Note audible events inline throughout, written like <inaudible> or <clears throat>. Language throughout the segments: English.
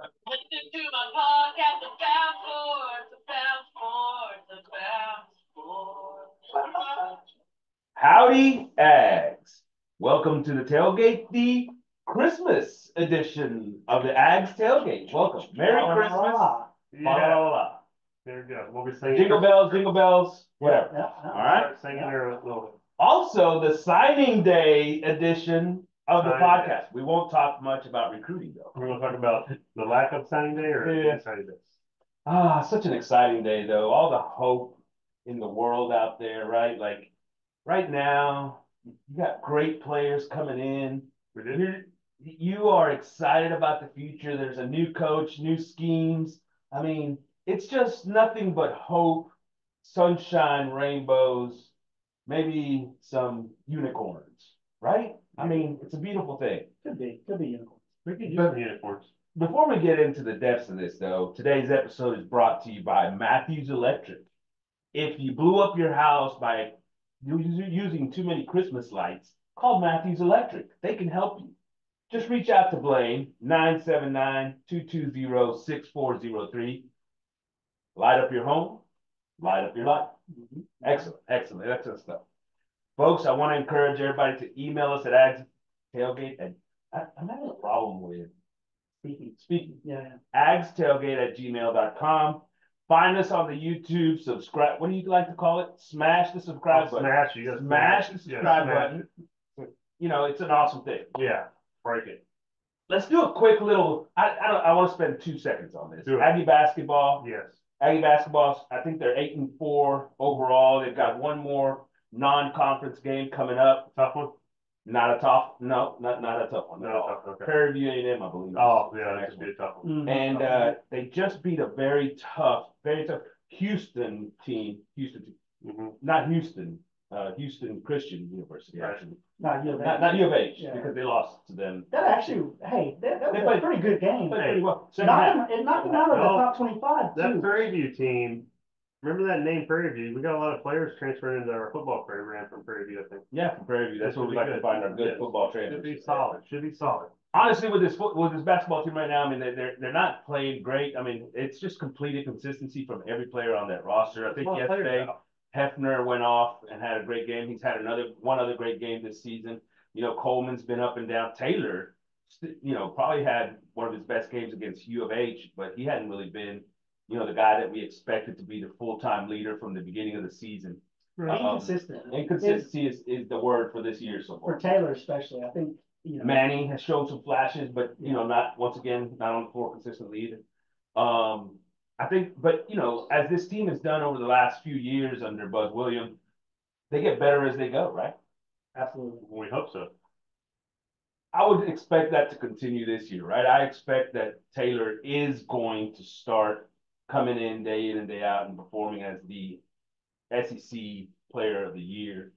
Listen to my podcast about sports, about sports, about sports. Howdy, Ags. Welcome to the tailgate, the Christmas edition of the Ags tailgate. Welcome. Merry Christmas. La, la, Yeah, la, la. there you go. We'll be singing. Jingle bells, jingle bells, whatever. Yeah, All right. Start singing there a little bit. Also, the signing day edition of the Signing day. podcast. We won't talk much about recruiting though. We're gonna talk about the lack of signing day or Yeah. signing day. Ah, such an exciting day though. All the hope in the world out there, right? Like right now, you got great players coming in. We did. You're, you are excited about the future. There's a new coach, new schemes. I mean, it's just nothing but hope, sunshine, rainbows, maybe some unicorns, right? I mean, it's a beautiful thing. Could be, could be unicorns. We could use some uniforms. Before we get into the depths of this, though, today's episode is brought to you by Matthews Electric. If you blew up your house by using too many Christmas lights, call Matthews Electric. They can help you. Just reach out to Blaine, 979-220-6403. Light up your home, light up your life. Mm-hmm. Excellent, excellent, excellent stuff. Folks, I want to encourage everybody to email us at Ags Tailgate. And I, I'm having a problem with Speaking, speaking yeah, yeah. agstailgate at gmail.com. Find us on the YouTube, subscribe. What do you like to call it? Smash the subscribe oh, button. Smash, you gotta Smash the Yeah, subscribe smash button. You know, it's an awesome thing. Yeah, break it. Let's do a quick little. I I, don't, I want to spend two seconds on this. Aggie basketball. Yes. Aggie basketball. I think they're eight and four overall. They've got one more non-conference game coming up. Tough one? Not a tough. No, not not a tough one. at No, tough, okay. Prairie View A&M, I believe. Oh, yeah, next that's one. be a tough one. Mhm. And uh, they just beat a very tough, very tough Houston team. Houston team, Mhm. not Houston. Uh, Houston Christian University, Right. actually. Not you. Not, not U of H, Yeah. because they lost to them. That actually, hey, that, that They was a played- pretty good game. Played pretty well. Second Knocked half. them, it knocked them out of the top twenty-five That too. Prairie View team, remember that name Prairie View? We got a lot of players transferring into our football program from Prairie View, I think. Yeah, from Prairie View. That's where we like to find our good Yes. football Should be solid, should be solid. Honestly, with this foot, with this basketball team right now, I mean, they're, they're, they're not playing great. I mean, it's just completed consistency from every player on that roster. I think A lot of players yesterday. Hefner went off and had a great game. He's had another one other great game this season. You know, Coleman's been up and down. Taylor, you know, probably had one of his best games against U of H, but he hadn't really been, you know, the guy that we expected to be the full time leader from the beginning of the season. Being um, consistent. Inconsistency is, is the word for this year so For. Taylor especially, I think, you know. Manning has shown some flashes, but you know, not once again, not on the floor consistently either. Um, I think, but you know, as this team has done over the last few years under Buzz Williams, they get better as they go, right? Absolutely. We hope so. I would expect that to continue this year, right? I expect that Taylor is going to start coming in day in and day out and performing as the SEC Player of the Year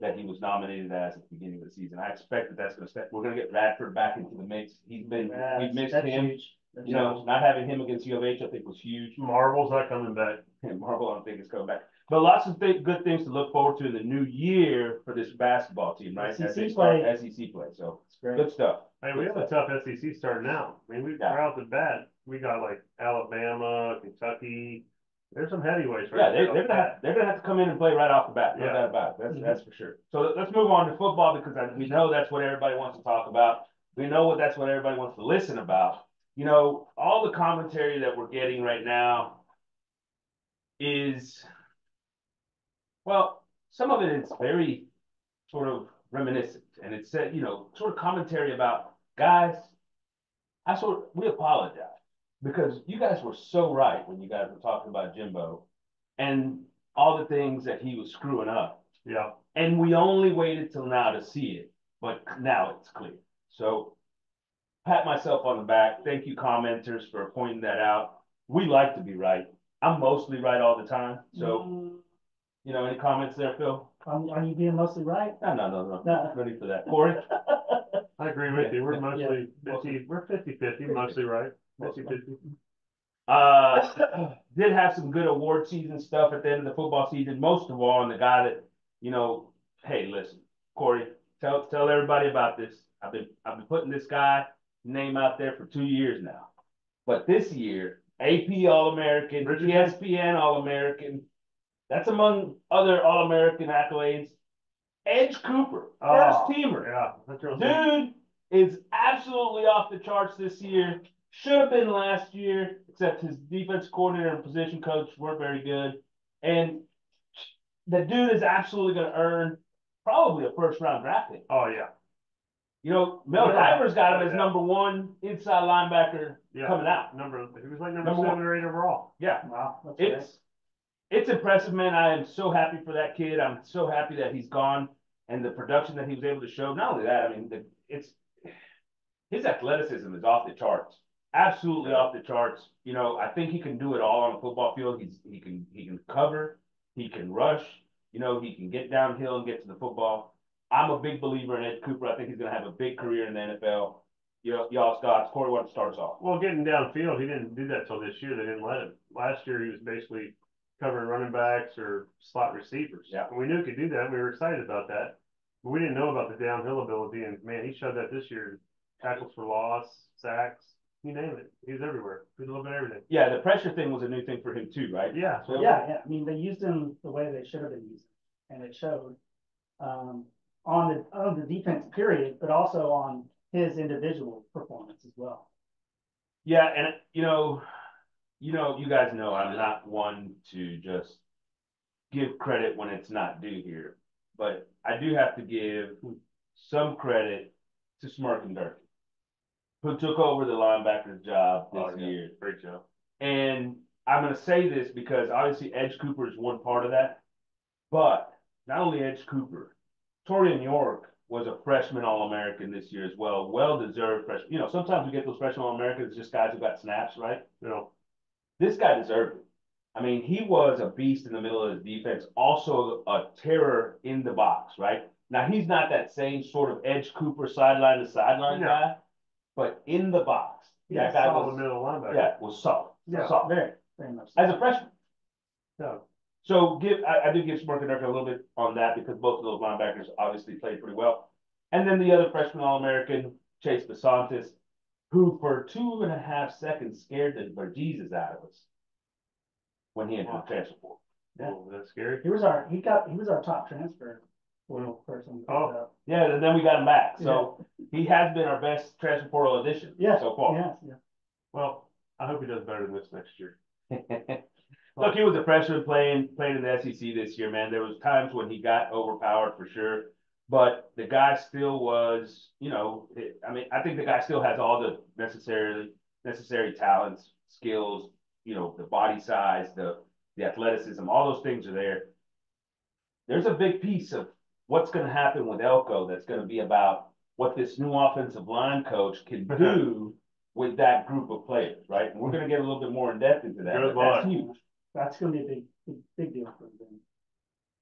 that he was nominated as at the beginning of the season. I expect that that's going to step. We're going to get Radford back into the mix. He's been we That's- missed him. huge. You know, huge. not having him against U of H, I think was huge. Marble's not coming back. And <laughs> Marble, I don't think is coming back. But lots of th- good things to look forward to in the new year for this basketball team, right? As SEC they start play. SEC play. So It's great. good stuff. Hey, we have a tough SEC starting out. I mean, we Yeah. right off the bat, we got like Alabama, Kentucky. There's some heavyweights Yeah, right they, they're, gonna have, they're gonna have to come in and play right off the bat. No Yeah. doubt about it. That's Mhm. that's for sure. So let- let's move on to football because we know that's what everybody wants to talk about. We know what that's what everybody wants to listen about. You know, all the commentary that we're getting right now is, well, some of it is very sort of reminiscent, and it said, you know, sort of commentary about guys. I sort we apologize because you guys were so right when you guys were talking about Jimbo and all the things that he was screwing up. Yeah, And we only waited till now to see it, but now it's clear. So pat myself on the back. Thank you, commenters, for pointing that out. We like to be right. I'm mostly right all the time. So, Mm, you know, any comments there, Phil? Are, are you being mostly right? No, no, no, no. No. Ready for that. Corey? <laughs> I agree with you. We're Yeah. mostly Yeah. fifty, we're fifty-fifty, mostly right. Uh, <clears throat> did have some good award season stuff at the end of the football season. Most of all, and the guy that, you know, hey, listen, Corey, tell tell everybody about this. I've been I've been putting this guy name out there for two years now. But this year, AP All-American, ESPN All-American, that's among other All-American accolades. Edge Cooper, first Oh, teamer. Yeah. Dude is absolutely off the charts this year. Should have been last year, except his defense coordinator and position coach weren't very good. And the dude is absolutely going to earn probably a first round draft pick. Oh, yeah, You know, Mel Yeah. Kiper's got him as Yeah. number one inside linebacker yeah. coming out. Number, he was like number Number seven or eight overall. Yeah, Wow. That's it's it's impressive, man. I am so happy for that kid. I'm so happy that he's gone and the production that he was able to show. Not only that, I mean, the, it's his athleticism is off the charts. Absolutely off the charts. You know, I think he can do it all on the football field. He's he can he can cover, he can rush. You know, he can get downhill and get to the football. I'm a big believer in Ed Cooper. I think he's going to have a big career in the NFL. Y'all, y'all thoughts? Corey, what starts off? Well, getting downfield, he didn't do that till this year. They didn't let him. Last year, he was basically covering running backs or slot receivers. Yeah. And we knew he could do that. We were excited about that. But we didn't know about the downhill ability. And man, he showed that this year. Tackles for loss, sacks, you name it. He was everywhere. He was a little bit of everything. Yeah, the pressure thing was a new thing for him too, right? Yeah. So- Yeah, yeah, I mean, they used him the way they should have been using, and it showed. Um, on the, on the defense period, but also on his individual performance as well. Yeah, and you know, you know, you guys know I'm not one to just give credit when it's not due here, but I do have to give some credit to Smirk and Durkin, who took over the linebacker's job this Oh, yeah. year. Great job. And I'm going to say this because obviously Edge Cooper is one part of that, but not only Edge Cooper, Taurean York was a freshman All American this year as well. Well deserved freshman. You know, sometimes we get those freshman All Americans, just guys who got snaps, right? You know, This guy deserved it. I mean, he was a beast in the middle of his defense, also a terror in the box, right? Now, he's not that same sort of Edge Cooper sideline to sideline No. guy, but in the box, he's that guy was, middle linebacker. yeah, was solid. Yeah. solid. Very, very much. so. As a freshman. So, So give, I, I do give Smirk and Durkin a little bit on that because both of those linebackers obviously played pretty well. And then the other freshman All-American, Chase Bisontis, who for two and a half seconds scared the bejesus out of us when he entered the transfer portal. Yeah. oh, that's scary. He was our, he got, he was our top transfer portal person. Oh. Yeah, and then we got him back. So he has been our best transfer portal addition Yeah, so far. yeah, yeah. Well, I hope he does better than this next year. <laughs> Look, he was a freshman playing playing in the SEC this year, man. There was times when he got overpowered for sure, but the guy still was, you know, I mean, I think the guy still has all the necessary necessary talents, skills, you know, the body size, the the athleticism, all those things are there. There's a big piece of what's going to happen with Elko that's going to be about what this new offensive line coach can <laughs> do with that group of players, right? And we're going to get a little bit more in depth into that. Good but that's. Huge. That's gonna be a big, big, big deal for them.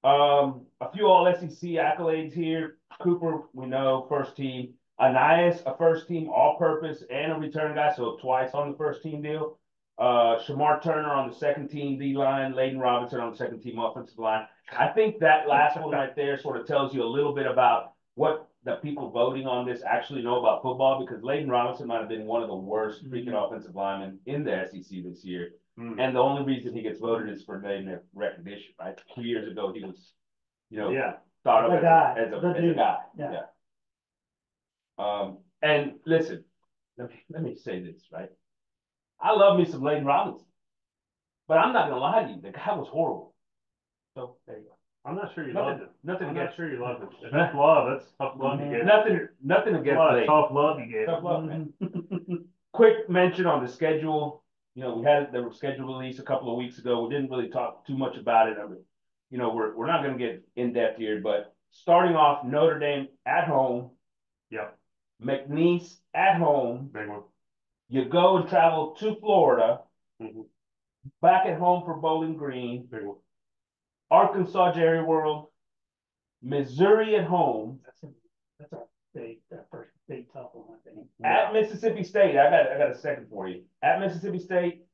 Um, a few all SEC accolades here. Cooper, we know, first team. Ainias, a first team all purpose and a return guy, so twice on the first team deal. Uh, Shemar Turner on the second team D line, Layden Robinson on the second team offensive line. I think that last one right there sort of tells you a little bit about what the people voting on this actually know about football because Layden Robinson might have been one of the worst freaking offensive linemen in the SEC this year. Hmm. And the only reason he gets voted is for name recognition, right? Two years ago, he was, you know, Yeah, thought of as, guy, a, as, a, as a guy. Yeah. Um, and listen, let me let me say this, right? I love me some Layden Robinson, but I'm not gonna lie to you, the guy was horrible. So there you go. I'm not sure you Nothing, loved it. nothing I'm not sure you loved it. If that's love, that's tough love you Man. gave. nothing, nothing A against lot of tough love you gave. Tough love, man. <laughs> Quick mention on the schedule. You know, we had the schedule release a couple of weeks ago. We didn't really talk too much about it. I mean, you know, we're we're not going to get in depth here, but starting off Notre Dame at home, Yep, McNeese at home. big one. You go and travel to Florida, Mhm. back at home for Bowling Green, Big one. Arkansas Jerry World, Missouri at home, That's a, that's a big, that first big tough one, I think. at Mississippi State. I got I got a second for you. At Mississippi State,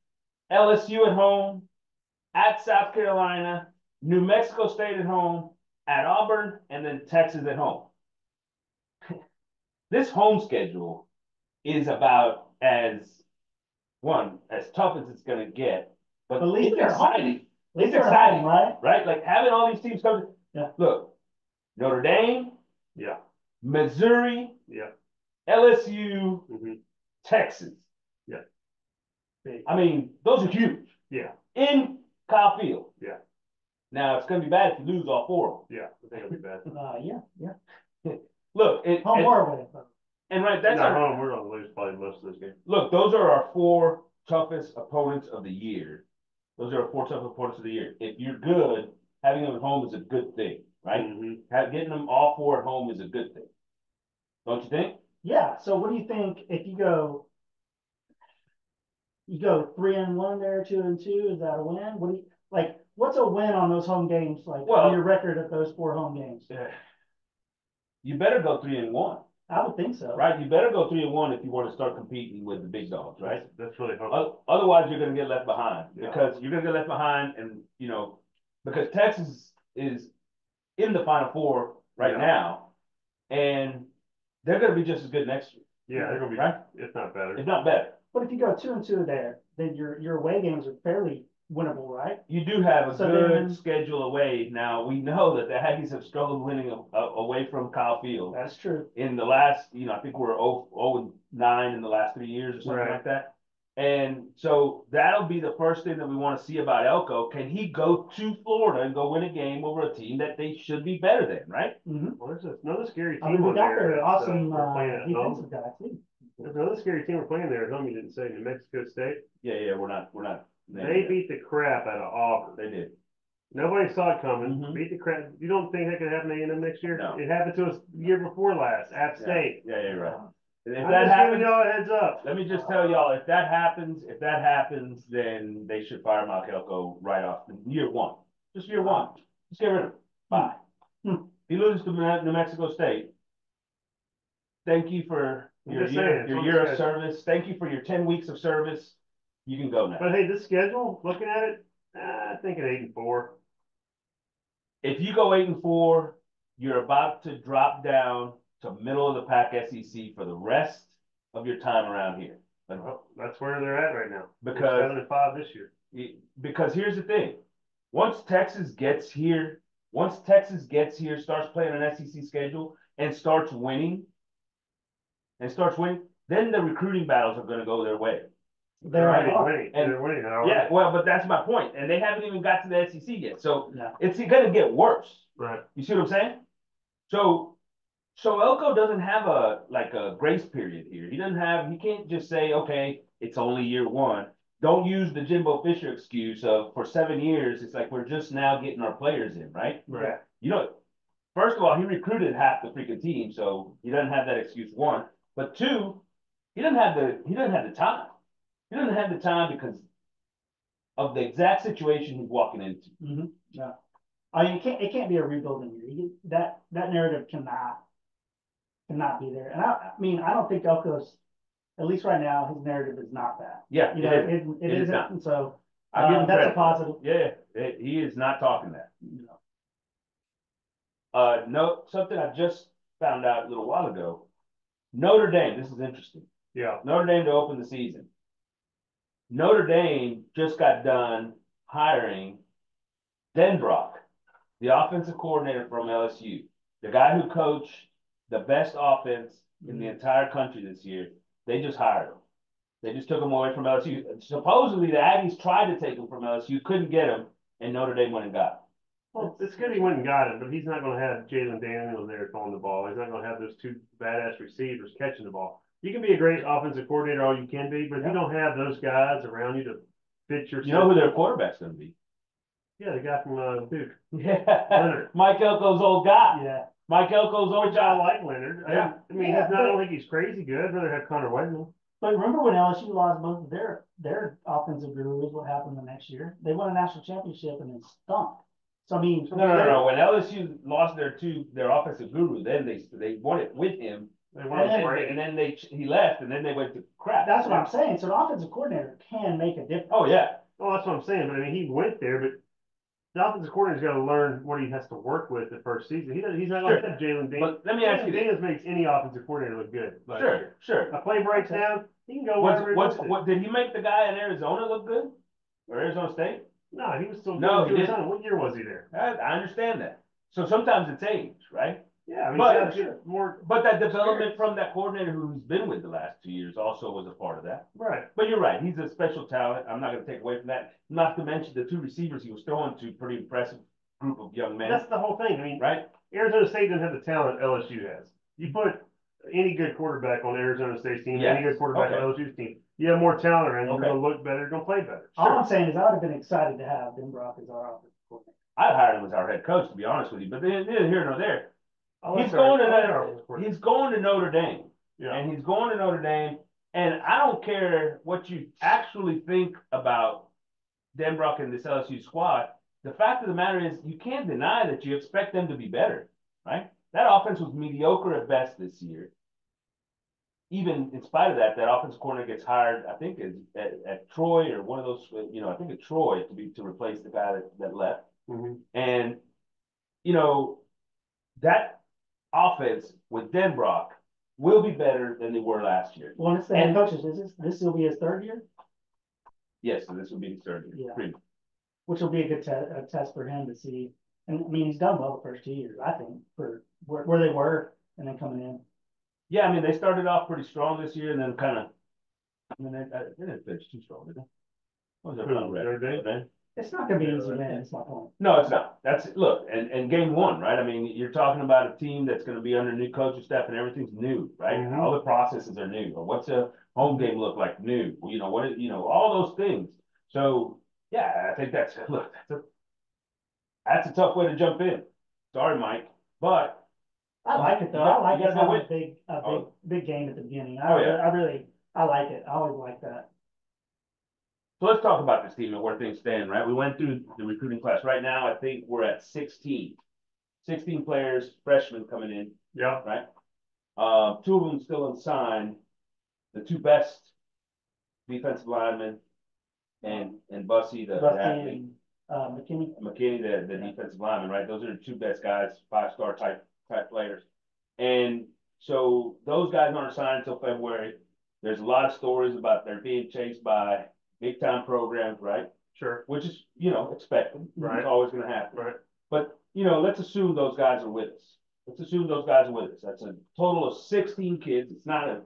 LSU at home, at South Carolina, New Mexico State at home, at Auburn, and then Texas at home. <laughs> this home schedule is about as one, as tough as it's gonna get, but But at least it's they're home. exciting, At least It's they're home, exciting. Right? right? Like having all these teams come. Yeah. Look, Notre Dame, Yeah, Missouri, yeah. LSU, mhm. Texas. Yeah. Big. I mean, those are huge Yeah, in Kyle Field. Yeah. Now it's gonna be bad if you lose all four. of them yeah, I think it'll be bad. <laughs> Uh, yeah, yeah. <laughs> Look, it, Home and, or away. but- and right, that's Not our, home, we're gonna lose probably most of this game. look, those are our four toughest opponents of the year. Those are our four toughest opponents of the year. If you're good, having them at home is a good thing, right? Mhm. Have, getting them all four at home is a good thing. Don't you think? Yeah, so what do you think if you go? You go three and one there, two and two, is that a win? What do you, like, what's a win on those home games, like, Well- on your record at those four home games? You better go three and one, I would think so. right? You better go three and one if you want to start competing with the big dogs, right? That's- That's really hard. O- Otherwise, you're gonna get left behind, Yeah. because you're gonna get left behind and, you know, because Texas is in the final four right Yeah. now. And they're gonna be just as good next year, Yeah, they're gonna be, right? if not better. If not better. But if you go two and two there, then your, your away games are fairly winnable, right? You do have a So good then- schedule away. Now, we know that the Aggies have struggled winning a- a- away from Kyle Field. That's true. in the last, you know, I think we're oh, oh and nine in the last three years or something Right. like that. And so that'll be the first thing that we want to see about Elko. Can he go to Florida and go win a game over a team that they should be better than, right? hmm Well, there's another scary team. I team mean, we got there. their uh, awesome, we're uh, playing at home. defensive guy too. There's another scary team we're playing there at home, you didn't say, New Mexico State. Yeah, yeah, we're not, we're not. They beat the crap out of Auburn. They did. Nobody saw it coming, Mhm. beat the crap. You don't think that could happen to A&M next year? No. It happened to us the year before last, App State. Yeah, yeah, right. If I'm that happens, y'all a heads up. let me just tell y'all, if that happens, if that happens, then they should fire Mike Elko right off, the year one. Just year one. Just get rid of him. Bye. Hmm. He loses to New Mexico State, thank you for your year, saying, your year of service. Thank you for your ten weeks of service. You can go now. But hey, this schedule, looking at it, uh, I think at eight and four. If you go eight and four, you're about to drop down to middle of the pack SEC for the rest of your time around here. Well, that's where they're at right now. Because- Seven and five this year. Because here's the thing, once Texas gets here, once Texas gets here, starts playing an SEC schedule and starts winning. And starts winning, then the recruiting battles are gonna go their way. They're already winning. And- They're winning. Yeah, well, but that's my point. point, and they haven't even got to the SEC yet, so No. it's gonna get worse. Right. You see what I'm saying? So, so Elko doesn't have a, like a grace period here. He doesn't have, he can't just say, okay, it's only year one. Don't use the Jimbo Fisher excuse of, for seven years, it's like we're just now getting our players in, right? Right. You know, first of all, he recruited half the freaking team, so he doesn't have that excuse, one. But two, he doesn't have the, he doesn't have the time. He doesn't have the time because of the exact situation he's walking into. hmm yeah. I mean, it can't, it can't be a rebuilding year. That, that narrative cannot, cannot be there. And I, I mean, I don't think Elko's, at least right now, his narrative is not that. Yeah, You it know, it, It it is isn't, not. and so, I um, that's a credit. positive. Yeah, it- he is not talking that. know. Uh, no, something I just found out a little while ago. Notre Dame, this is interesting. Yeah. Notre Dame to open the season. Notre Dame just got done hiring Denbrock, the offensive coordinator from LSU, the guy who coached the best offense in the mm-hmm. entire country this year. They just hired him. They just took him away from LSU. Supposedly the Aggies tried to take him from LSU, couldn't get him, and Notre Dame went and got him. Well, it's good he went and got him, but he's not gonna have Jayden Daniels there throwing the ball. He's not gonna have those two badass receivers catching the ball. You can be a great offensive coordinator, all you can be, but if Yeah. you don't have those guys around you to fit your. You know who their quarterback's gonna be? Yeah, the guy from, uh, Duke. Yeah, Leonard. Mike Elko's old guy. Yeah, Mike Elko's old Which I guy. like Leonard. I- Yeah. I mean, Yeah, not, I don't think he's crazy good. I'd rather have Conner Weigman. but remember when LSU lost both of their, their offensive gurus, what happened the next year? They won a national championship and then stunk. So I mean. No, no, no, no. When LSU lost their two, their offensive guru, then they, they won it with him. They And won a then, and then they, he left and then they went to crap. That's what I'm saying. So an offensive coordinator can make a difference. Oh, yeah. Well, that's what I'm saying, but I mean, he went there, but the offensive coordinator's gotta learn what he has to work with the first season. He doesn't, he's not like Sure. that Jayden Daniels. But let me ask you this. Daniels makes any offensive coordinator look good. Sure, sure. A play breaks down, he can go What's, wherever he what's, wants to. what, did he make the guy in Arizona look good? Or Arizona State? No, he was still. No, good he didn't. What year was he there? I, I understand that. So sometimes it's age, right? Yeah, I mean, But- he's more, But that development from that coordinator who's been with the last two years also was a part of that. right. But you're right, he's a special talent. I'm not gonna take away from that. Not to mention the two receivers he was throwing to, pretty impressive group of young men, That's the whole thing. I mean, right? Arizona State doesn't have the talent LSU has. You put any good quarterback on Arizona State's team, any good quarterback on okay. LSU's team, you have more talent around, you're Okay. gonna look better, you're gonna play better. All I'm saying is I would have been excited to have Denbrock as our offensive coordinator. I hired him as our head coach, to be honest with you, but then, neither here nor there. I He's going to Notre-. He's going to Notre Dame. Yeah, And he's going to Notre Dame, and I don't care what you actually think about Denbrock and this LSU squad. The fact of the matter is, you can't deny that you expect them to be better, right? That offense was mediocre at best this year. Even in spite of that, that offense corner gets hired, I think, is at, at Troy or one of those, you know, I think at Troy to be, to replace the guy that, that left. Mhm. And, you know, that offense with Denbrock will be better than they were last year. Well, it's the head And- coaches, is this, this will be his third year, Yes, so this will be his third year. Yeah. Pretty- which will be a good te- a test for him to see. And I mean, he's done well the first two years, I think, for where, where they were and then coming in. Yeah, I mean, they started off pretty strong this year and then kind of, I mean, they, they didn't finish too strong, did they? What was their Who, final record? Notre Dame? It's not gonna be Yeah, easy, man, that's my point. No, it's not. That's, look, and, and game one, right? I mean, you're talking about a team that's gonna be under new coaching staff and everything's new, right? Mhm. All the processes are new. Or what's a home game look like? New, you know, what, you know, all those things. So, yeah, I think that's, <laughs> look, that's a, that's a tough way to jump in. Sorry, Mike, but I like it though, I like it having a big, a big, Oh. big game at the beginning. Oh, I, yeah. I really, I like it, I always like that. So let's talk about this team and where things stand, right? We went through the recruiting class. Right now, I think we're at 16. 16 players, freshmen coming in, Yeah, right? Uh, two of them still unsigned. The two best defensive linemen and, and Bussey, the the athlete, and, uh, McKinney, McKinney, the, the defensive lineman, right? Those are the two best guys, five-star type, type players. And so those guys aren't signed until February. There's a lot of stories about they're being chased by big-time programs, right? sure, which is, you know, expected. Right. It's always gonna happen. right. But, you know, let's assume those guys are with us. Let's assume those guys are with us. That's a total of sixteen kids. It's not a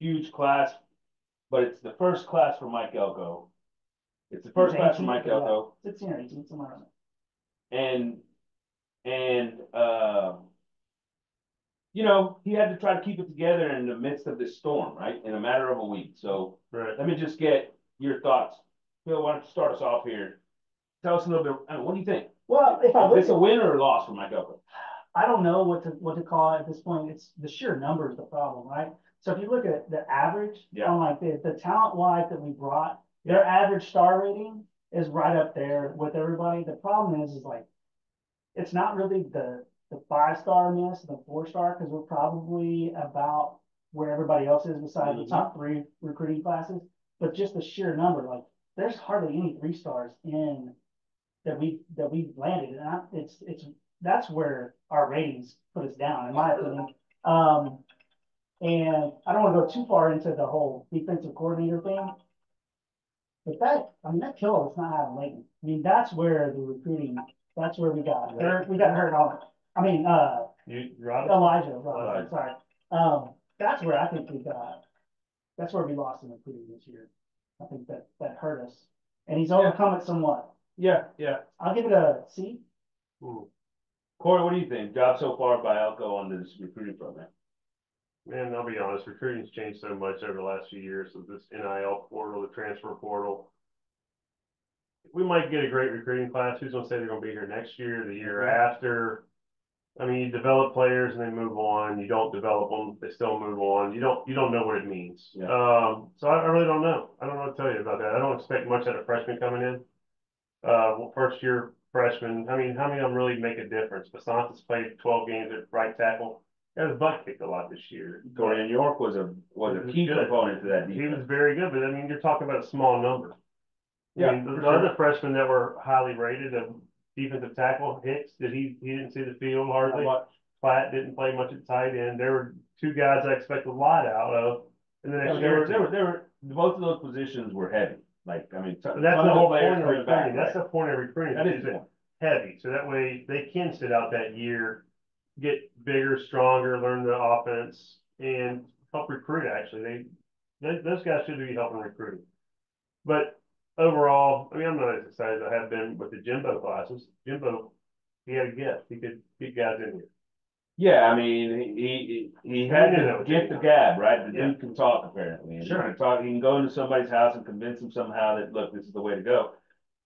huge class, but it's the first class for Mike Elko. It's the first class for Mike Elko, sixteen or eighteen, somewhere around there. and, and, uh, you know, he had to try to keep it together in the midst of this storm, right? In a matter of a week. So Right. let me just get your thoughts. Phil, why don't you start us off here? Tell us a little bit, I mean, what do you think? Well, if I look this a win or a loss for Mike Elko? I don't know what to, what to call it at this point, it's the sheer number is the problem, right? So if you look at the average Yeah. on like the, the talent wise that we brought, their average star rating is right up there with everybody. The problem is, is like, it's not really the, the five star miss, the four star, because we're probably about where everybody else is besides the Mhm. top three recruiting classes. But just the sheer number, like, there's hardly any three stars in that we, that we landed, and I, it's, it's, that's where our ratings put us down, in my opinion. Um, and I don't wanna go too far into the whole defensive coordinator thing. But that, I mean, that killed us not having Leighton. I mean, that's where the recruiting, that's where we got hurt, we got hurt on, I mean, uh, You, Elijah, Elijah, Elijah. sorry. Um, that's where I think we got, that's where we lost in recruiting this year. I think that, that hurt us. And he's overcome it somewhat. Yeah, yeah. I'll give it a C. Hmm. Corey, what do you think? Job so far by Elko on this recruiting program? Man, I'll be honest, recruiting's changed so much over the last few years with this NIL portal, the transfer portal. We might get a great recruiting class. Who's gonna say they're gonna be here next year, the year after? I mean, you develop players and they move on. You don't develop them, they still move on. You don't, you don't know what it means. Yeah. Um, so I, I really don't know. I don't know what to tell you about that. I don't expect much out of freshmen coming in. Uh, well, first year freshman, I mean, how many of them really make a difference? Bisontis played twelve games at right tackle. Got his butt kicked a lot this year. Taurean York was a, was a key component to that He was very good, but I mean, you're talking about a small number. I Yeah, mean, the for the sure. other freshmen that were highly rated, uh, defensive tackle Hicks, did he, he didn't see the field hardly. Platt didn't play much at tight end. There were two guys I expect a lot out of And the next There were, there were, there were, both of those positions were heavy, like, I mean. That's the whole point of coming back, recruiting. That's right? the point of recruiting. That is is the it point. heavy, so that way they can sit out that year, get bigger, stronger, learn the offense, and help recruit, actually. They, those, those guys should be helping recruiting. But overall, I mean, I'm not as excited as I have been with the Jimbo classes. Jimbo, he had a gift. He could get guys in here. Yeah, I mean, he, he, he had knew that to get the gab, right? The Yeah. dude can talk apparently. and he Sure. can talk, he can go into somebody's house and convince them somehow that, look, this is the way to go.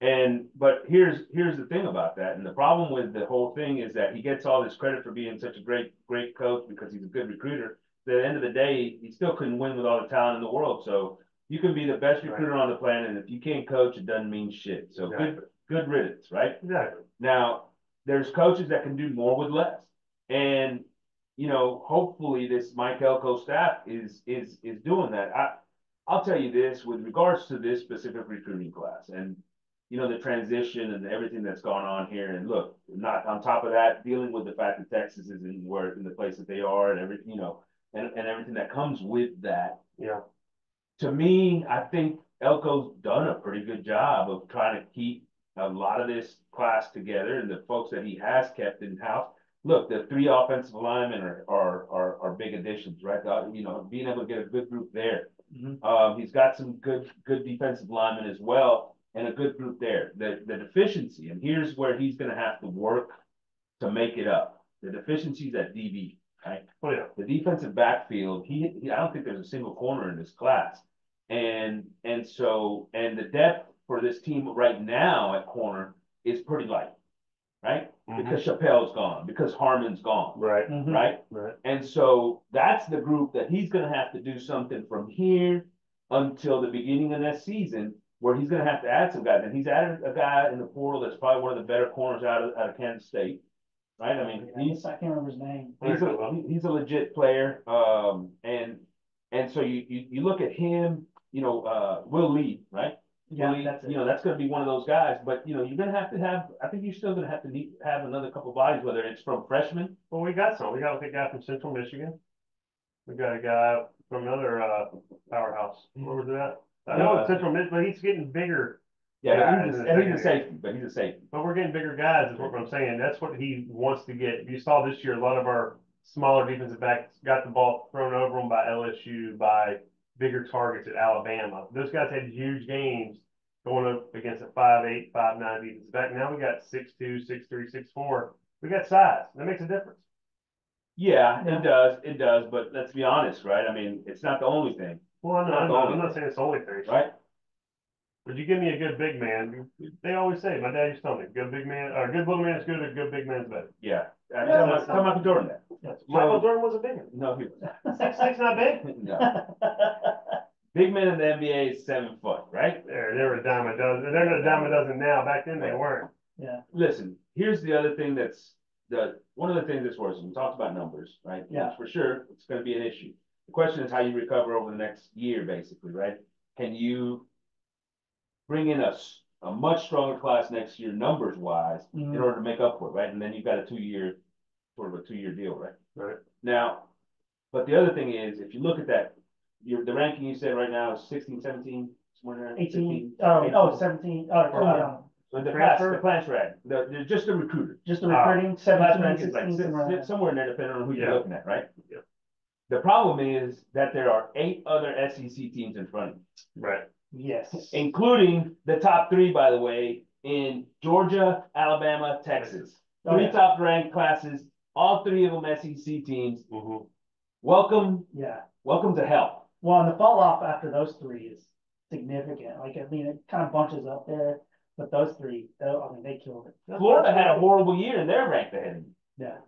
And, but here's, here's the thing about that, and the problem with the whole thing is that he gets all this credit for being such a great, great coach because he's a good recruiter. But At the end of the day, he still couldn't win with all the talent in the world, so you can be the best Right. recruiter on the planet, and if you can't coach, it doesn't mean shit. So Right. good, good riddance, right? Exactly. Now, there's coaches that can do more with less. And, you know, hopefully this Mike Elko staff is, is, is doing that. I, I'll tell you this, with regards to this specific recruiting class and, you know, the transition and everything that's gone on here. And look, not on top of that, dealing with the fact that Texas is in where, in the place that they are and everything, you know, and, and everything that comes with that Yeah. To me, I think Elko's done a pretty good job of trying to keep a lot of this class together and the folks that he has kept in house. Look, the three offensive linemen are, are, are, are big additions, right? Uh, You know, being able to get a good group there. Mhm. Um, he's got some good, good defensive linemen as well and a good group there. The, the deficiency, and here's where he's gonna have to work to make it up. The deficiencies at DB, right? Oh, yeah. the defensive backfield, he, he, I don't think there's a single corner in this class. And, and so, and the depth for this team right now at corner is pretty light, right? Mhm. Because Chappell's gone, because Harmon's gone, Right, Mhm. right? right. And so that's the group that he's gonna have to do something from here until the beginning of next season, where he's gonna have to add some guys. And he's added a guy in the portal that's probably one of the better corners out of, out of Kansas State, right? I mean, I he's, I can't remember his name. He's a, he's a legit player, um, and, and so you, you, you look at him, you know, uh, Will Lee, right? Yeah, Lee, that's it. You know, that's gonna be one of those guys, but, you know, you're gonna have to have, I think you're still gonna have to need, have another couple bodies, whether it's from freshmen. Well, we got some. We got a guy from Central Michigan. We got a guy from another, uh, powerhouse. Where was that? at? I know Uh, it's Central Michigan, but he's getting bigger. Yeah, Yeah, he's, a- and he's a safety, but he's a safety. But we're getting bigger guys, is what I'm saying. That's what he wants to get. You saw this year, a lot of our smaller defensive backs got the ball thrown over them by LSU, by bigger targets at Alabama. Those guys had huge games going up against a five eight, five nine defensive back. Now we got six two, six three, six four. We got size. That makes a difference. Yeah, Yeah. it does, it does, but let's be honest, right? I mean, it's not the only thing, Well, I'm not, I'm not, I'm not saying it's the only thing. right? But you give me a good big man. They always say, my dad used to tell me, good big man, or good little man is good, a good big man's better. Yeah. Uh, Yeah, Tell that's- Mi- tell Michael Jordan that. Yes. Michael Jordan was a big man. No, he was. Six six, not big. <laughs> No. <laughs> Big men in the NBA is seven foot, right? There, they were a dime a dozen. They're not a dime a dozen now. Back then they weren't. Yeah, listen, here's the other thing that's the, one of the things that's worrisome, we talked about numbers, right? Yeah. For sure, it's gonna be an issue. The question is how you recover over the next year, basically, right? Can you bring in a, s- a much stronger class next year, numbers wise, in Mhm. order to make up for it, right? And then you've got a two-year, sort of a two-year deal, right? Right. Now, but the other thing is, if you look at that, your, the ranking you said right now is sixteen, seventeen, somewhere there? eighteen, um, 15, oh, 18. oh, seventeen, uh, oh, Or, yeah, um, So the class, Transfer? the class rank, the, just the recruiter. just the recruiting, ah, Class seventeen, rank is like six- somewhere in there, depending on who you're looking at, right? Yep. The problem is that there are eight other SEC teams in front of you, Right. Yes. <laughs> including the top three, by the way, in Georgia, Alabama, Texas. Oh, Three yeah. top ranked classes, all three of them SEC teams. Mm-hmm. Welcome, Yeah, welcome to hell. well, and the fall off after those three is significant, like, I mean, it kind of bunches up there, but those three, tho- I mean, they killed it. Florida had a horrible year and they're ranked ahead of you. Yeah.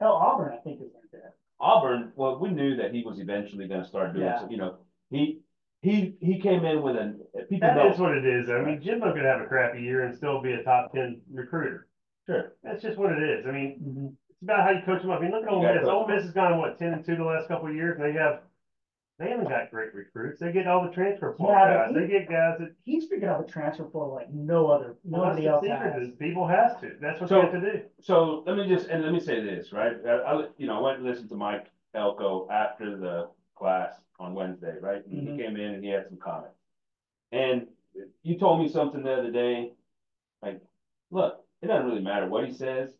Hell, Auburn, I think, is right there. Auburn, well, we knew that he was eventually gonna start doing, Yeah. some- you know, he, he, he came in with an, people That know. is what it is. I mean, Jimbo could have a crappy year and still be a top ten recruiter. Sure. That's just what it is. I mean, Mhm. it's about how you coach them up. I mean, look at You Ole Miss. Coach. Ole Miss has gone, what, ten and two the last couple of years? and They have They haven't got great recruits. They get all the transfer Yeah, portal but guys. he- They get guys that. He's figured out the transfer portal like no other, nobody the else secret has. People has to. That's what So- you have to do. So let me just, and let me say this, right? I, I, you know, I went and listened to Mike Elko after the class on Wednesday, right? And he Mhm. came in and he had some comments. And you told me something the other day, like, look, it doesn't really matter what he says.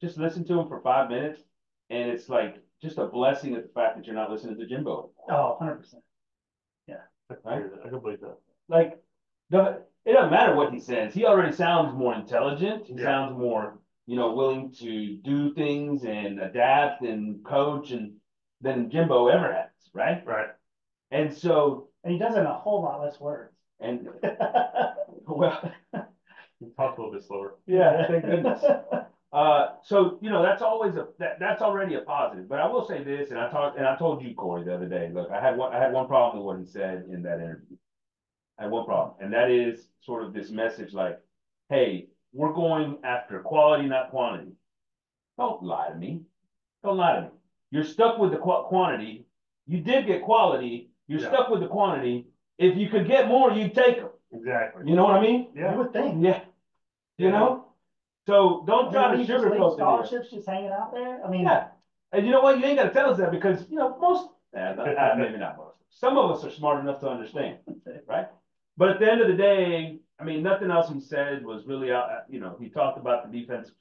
Just listen to him for five minutes and it's like just a blessing at the fact that you're not listening to Jimbo. Oh, hundred percent. I can hear. I can believe that. Like, the, it doesn't matter what he says. He already sounds more intelligent. He Yeah. sounds more, you know, willing to do things and adapt and coach and than Jimbo ever has, right? Right. And so, And he does it in a whole lot less words. and <laughs> well, Talk a little bit slower. yeah, <laughs> thank goodness. Uh, so, you know, that's always a, that, that's already a positive, but I will say this, and I talked, and I told you, Corey, the other day, look, I had one, I had one problem with what he said in that interview. I had one problem, and that is sort of this message like, hey, we're going after quality, not quantity. Don't lie to me. Don't lie to me. You're stuck with the qua- quantity. You did get quality. You're Yeah. stuck with the quantity. If you could get more, you'd take them. Exactly. You know what I mean? You Yeah. would think. Yeah. You know? So don't try to I mean, just leave sugarcoat the. Scholarships just hanging out there, I mean. Yeah, and you know what, you ain't gotta tell us that because, you know, most, eh, not- <laughs> maybe not most, some of us are smart enough to understand, right? But at the end of the day, I mean, nothing else he said was really, uh, you know, he talked about the defense,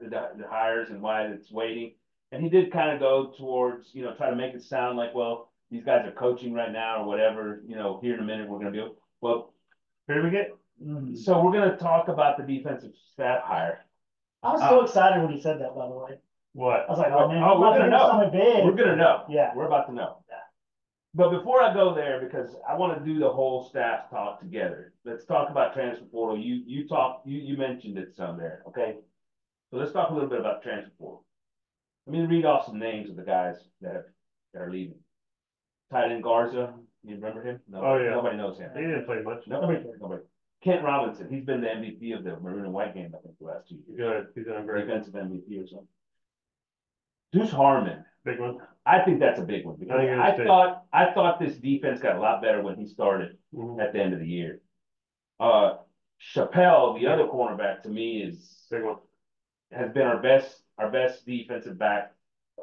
the, the hires and why it's waiting. And he did kind of go towards, you know, try to make it sound like, well, these guys are coaching right now or whatever, you know, here in a minute, we're gonna be, well, Here we get. mhm. so we're gonna talk about the defensive staff hire. I was Uh, so excited when he said that, by the way. What? I was like, oh man. Oh, we're know. to do something We're gonna know. Yeah. We're about to know. Yeah. But before I go there, because I wanna do the whole staff talk together, let's talk about transfer portal. You, you talked, you, you mentioned it some there, okay? So let's talk a little bit about transfer portal. Let me read off some names of the guys that have, that are leaving. Tight end Garza, you remember him? No, Oh, yeah. Nobody knows him. He didn't play much. Nobody, nobody. Kent Robinson, he's been the MVP of the maroon and white game, I think, the last two years. Good. He's doing great. Defensive MVP or something. Deuce Harmon, Big one. I think that's a big one, because I think it is I thought, I thought this defense got a lot better when he started Mhm. at the end of the year. Uh, Chappell, the other cornerback, to me is, Big one. has been our best, our best defensive back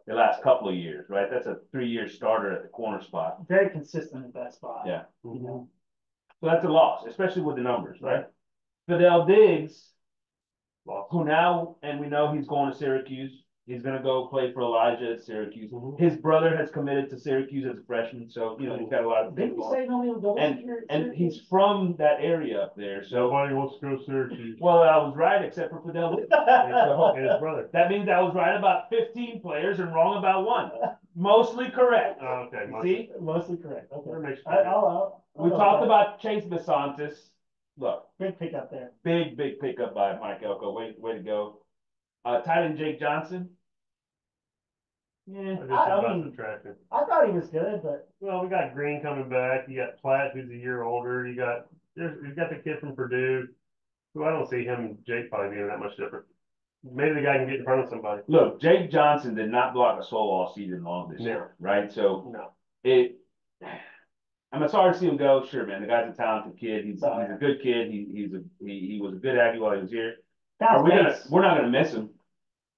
the last couple of years, right? That's a three-year starter at the corner spot. Very consistent at that spot. Yeah. You know, So that's a loss, especially with the numbers, right? Fadil Diggs, who now, and we know he's going to Syracuse. He's gonna go play for Elijah at Syracuse. Mhm. His brother has committed to Syracuse as a freshman, so, you know, he's got a lot of things Didn't you going. say nobody would go And- here? And he's from that area up there, so, Nobody wants to go Syracuse. well, I was right, except for Fadil. Diggs. <laughs> And his brother. That means I was right about fifteen players and wrong about one. Mostly correct. Oh, okay. You much- See, Mostly correct, That okay. makes I, sense. I'll, I'll. we I'll talked go about Chase Bisontis. Look. Big pickup there. big, big pickup by Mike Elko. Way, way to go. Uh, end Jake Johnson. Yeah, I just I- I about mean- subtracted. I thought he was good, but Well, we got Green coming back. You got Platt, who's a year older. You got, there's, you got the kid from Purdue, who I don't see him and Jake probably being that much different. Maybe the guy can get in front of somebody. look, Jake Johnson did not block a soul all season long this No. year, right? So No. it, I'm sorry to see him go. Sure, man, the guy's a talented kid. He's, he's a good kid. He, he's a, he, he was a good Aggie while he was here. Are Sounds we gonna, nice. we're not gonna miss him.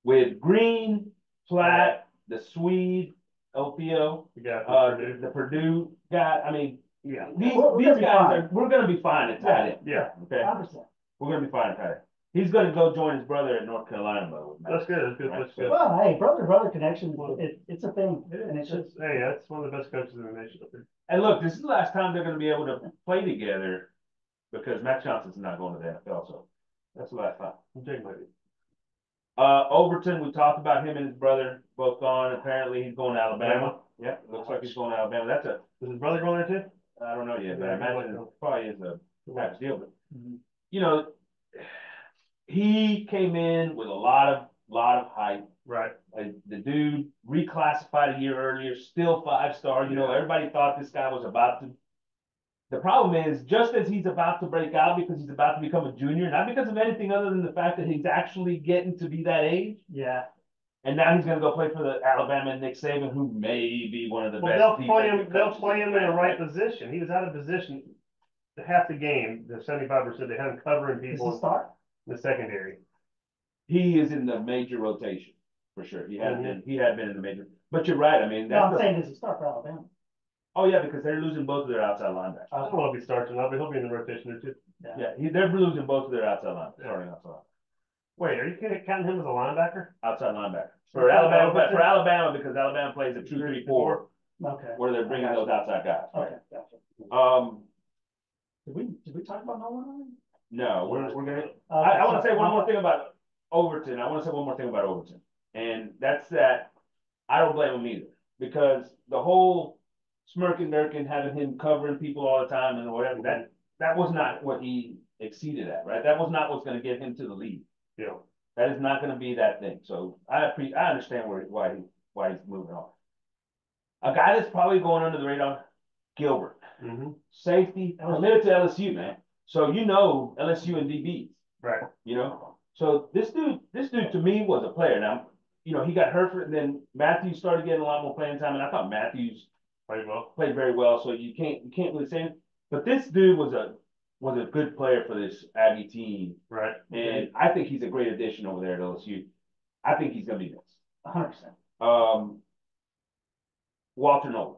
With Green, Platt, the Swede, Opio, The guy uh, Purdue. the Purdue guy, I mean, Yeah. these, We're- we're these gonna be guys fine. are, we're gonna be fine at tight end. Yeah, Okay, Hundred percent. we're gonna be fine at tight end. He's gonna go join his brother at North Carolina, though. that's good. That's good. That's good. Well, hey, brother, brother connection, it, it's a thing, and it's just, Hey, that's one of the best coaches in the nation. And look, this is the last time they're gonna be able to play together because Max Johnson's not going to the NFL, so that's the last time. Jake. Uh, Overton, we talked about him and his brother both gone. Apparently, he's going to Alabama. Yeah, looks like he's going to Alabama. That's a, Is his brother going there too? I don't know yet, but I imagine it probably is a package deal, but Mhm. you know, he came in with a lot of, lot of hype. Right. Like the dude reclassified a year earlier, still five star. You know, everybody thought this guy was about to. The problem is, just as he's about to break out because he's about to become a junior, not because of anything other than the fact that he's actually getting to be that age, yeah, And now he's gonna go play for the Alabama and Nick Saban, who may be one of the Well, best. they'll play him, they'll play him in the right position. He was out of position half the game, the seventy-five percent, they had him covering Is he start? the secondary. He is in the major rotation, for sure. He had Mhm. been, he had been in the major, but you're right, I mean, No, I'm the- saying, does a start for Alabama? Oh yeah, because they're losing both of their outside linebackers. I don't know if he starts or not, but he'll be in the rotation or two. Yeah, he, they're losing both of their outside line, starting outside, Wait, are you counting him as a linebacker? outside linebacker. For Alabama, but for Alabama, because Alabama plays a two, three, four, Okay, where they're bringing those outside guys. okay, gotcha. Um, Did we, did we talk about Nolen no, we're, we're gonna, Okay, I, I wanna say one more thing about Overton, I wanna say one more thing about Overton. And that's that, I don't blame him either, because the whole smirking, dirking, having him covering people all the time and whatever, that, that was not what he exceeded at, right? That was not what's gonna get him to the lead. Yeah. That is not gonna be that thing, so I appre- I understand where, why he, why he's moving on. A guy that's probably going under the radar, Gilbert Mm-hmm. safety, committed to LSU, man. So you know LSU and DBs, Right. you know? So this dude, this dude to me was a player. Now, you know, he got hurt for, then Matthews started getting a lot more playing time, and I thought Matthews Played well. played very well, so you can't, you can't really say it. But this dude was a, was a good player for this Aggie team, Right. and I think he's a great addition over there at LSU. I think he's gonna be missed. Hundred percent. Um, Walter Nolen.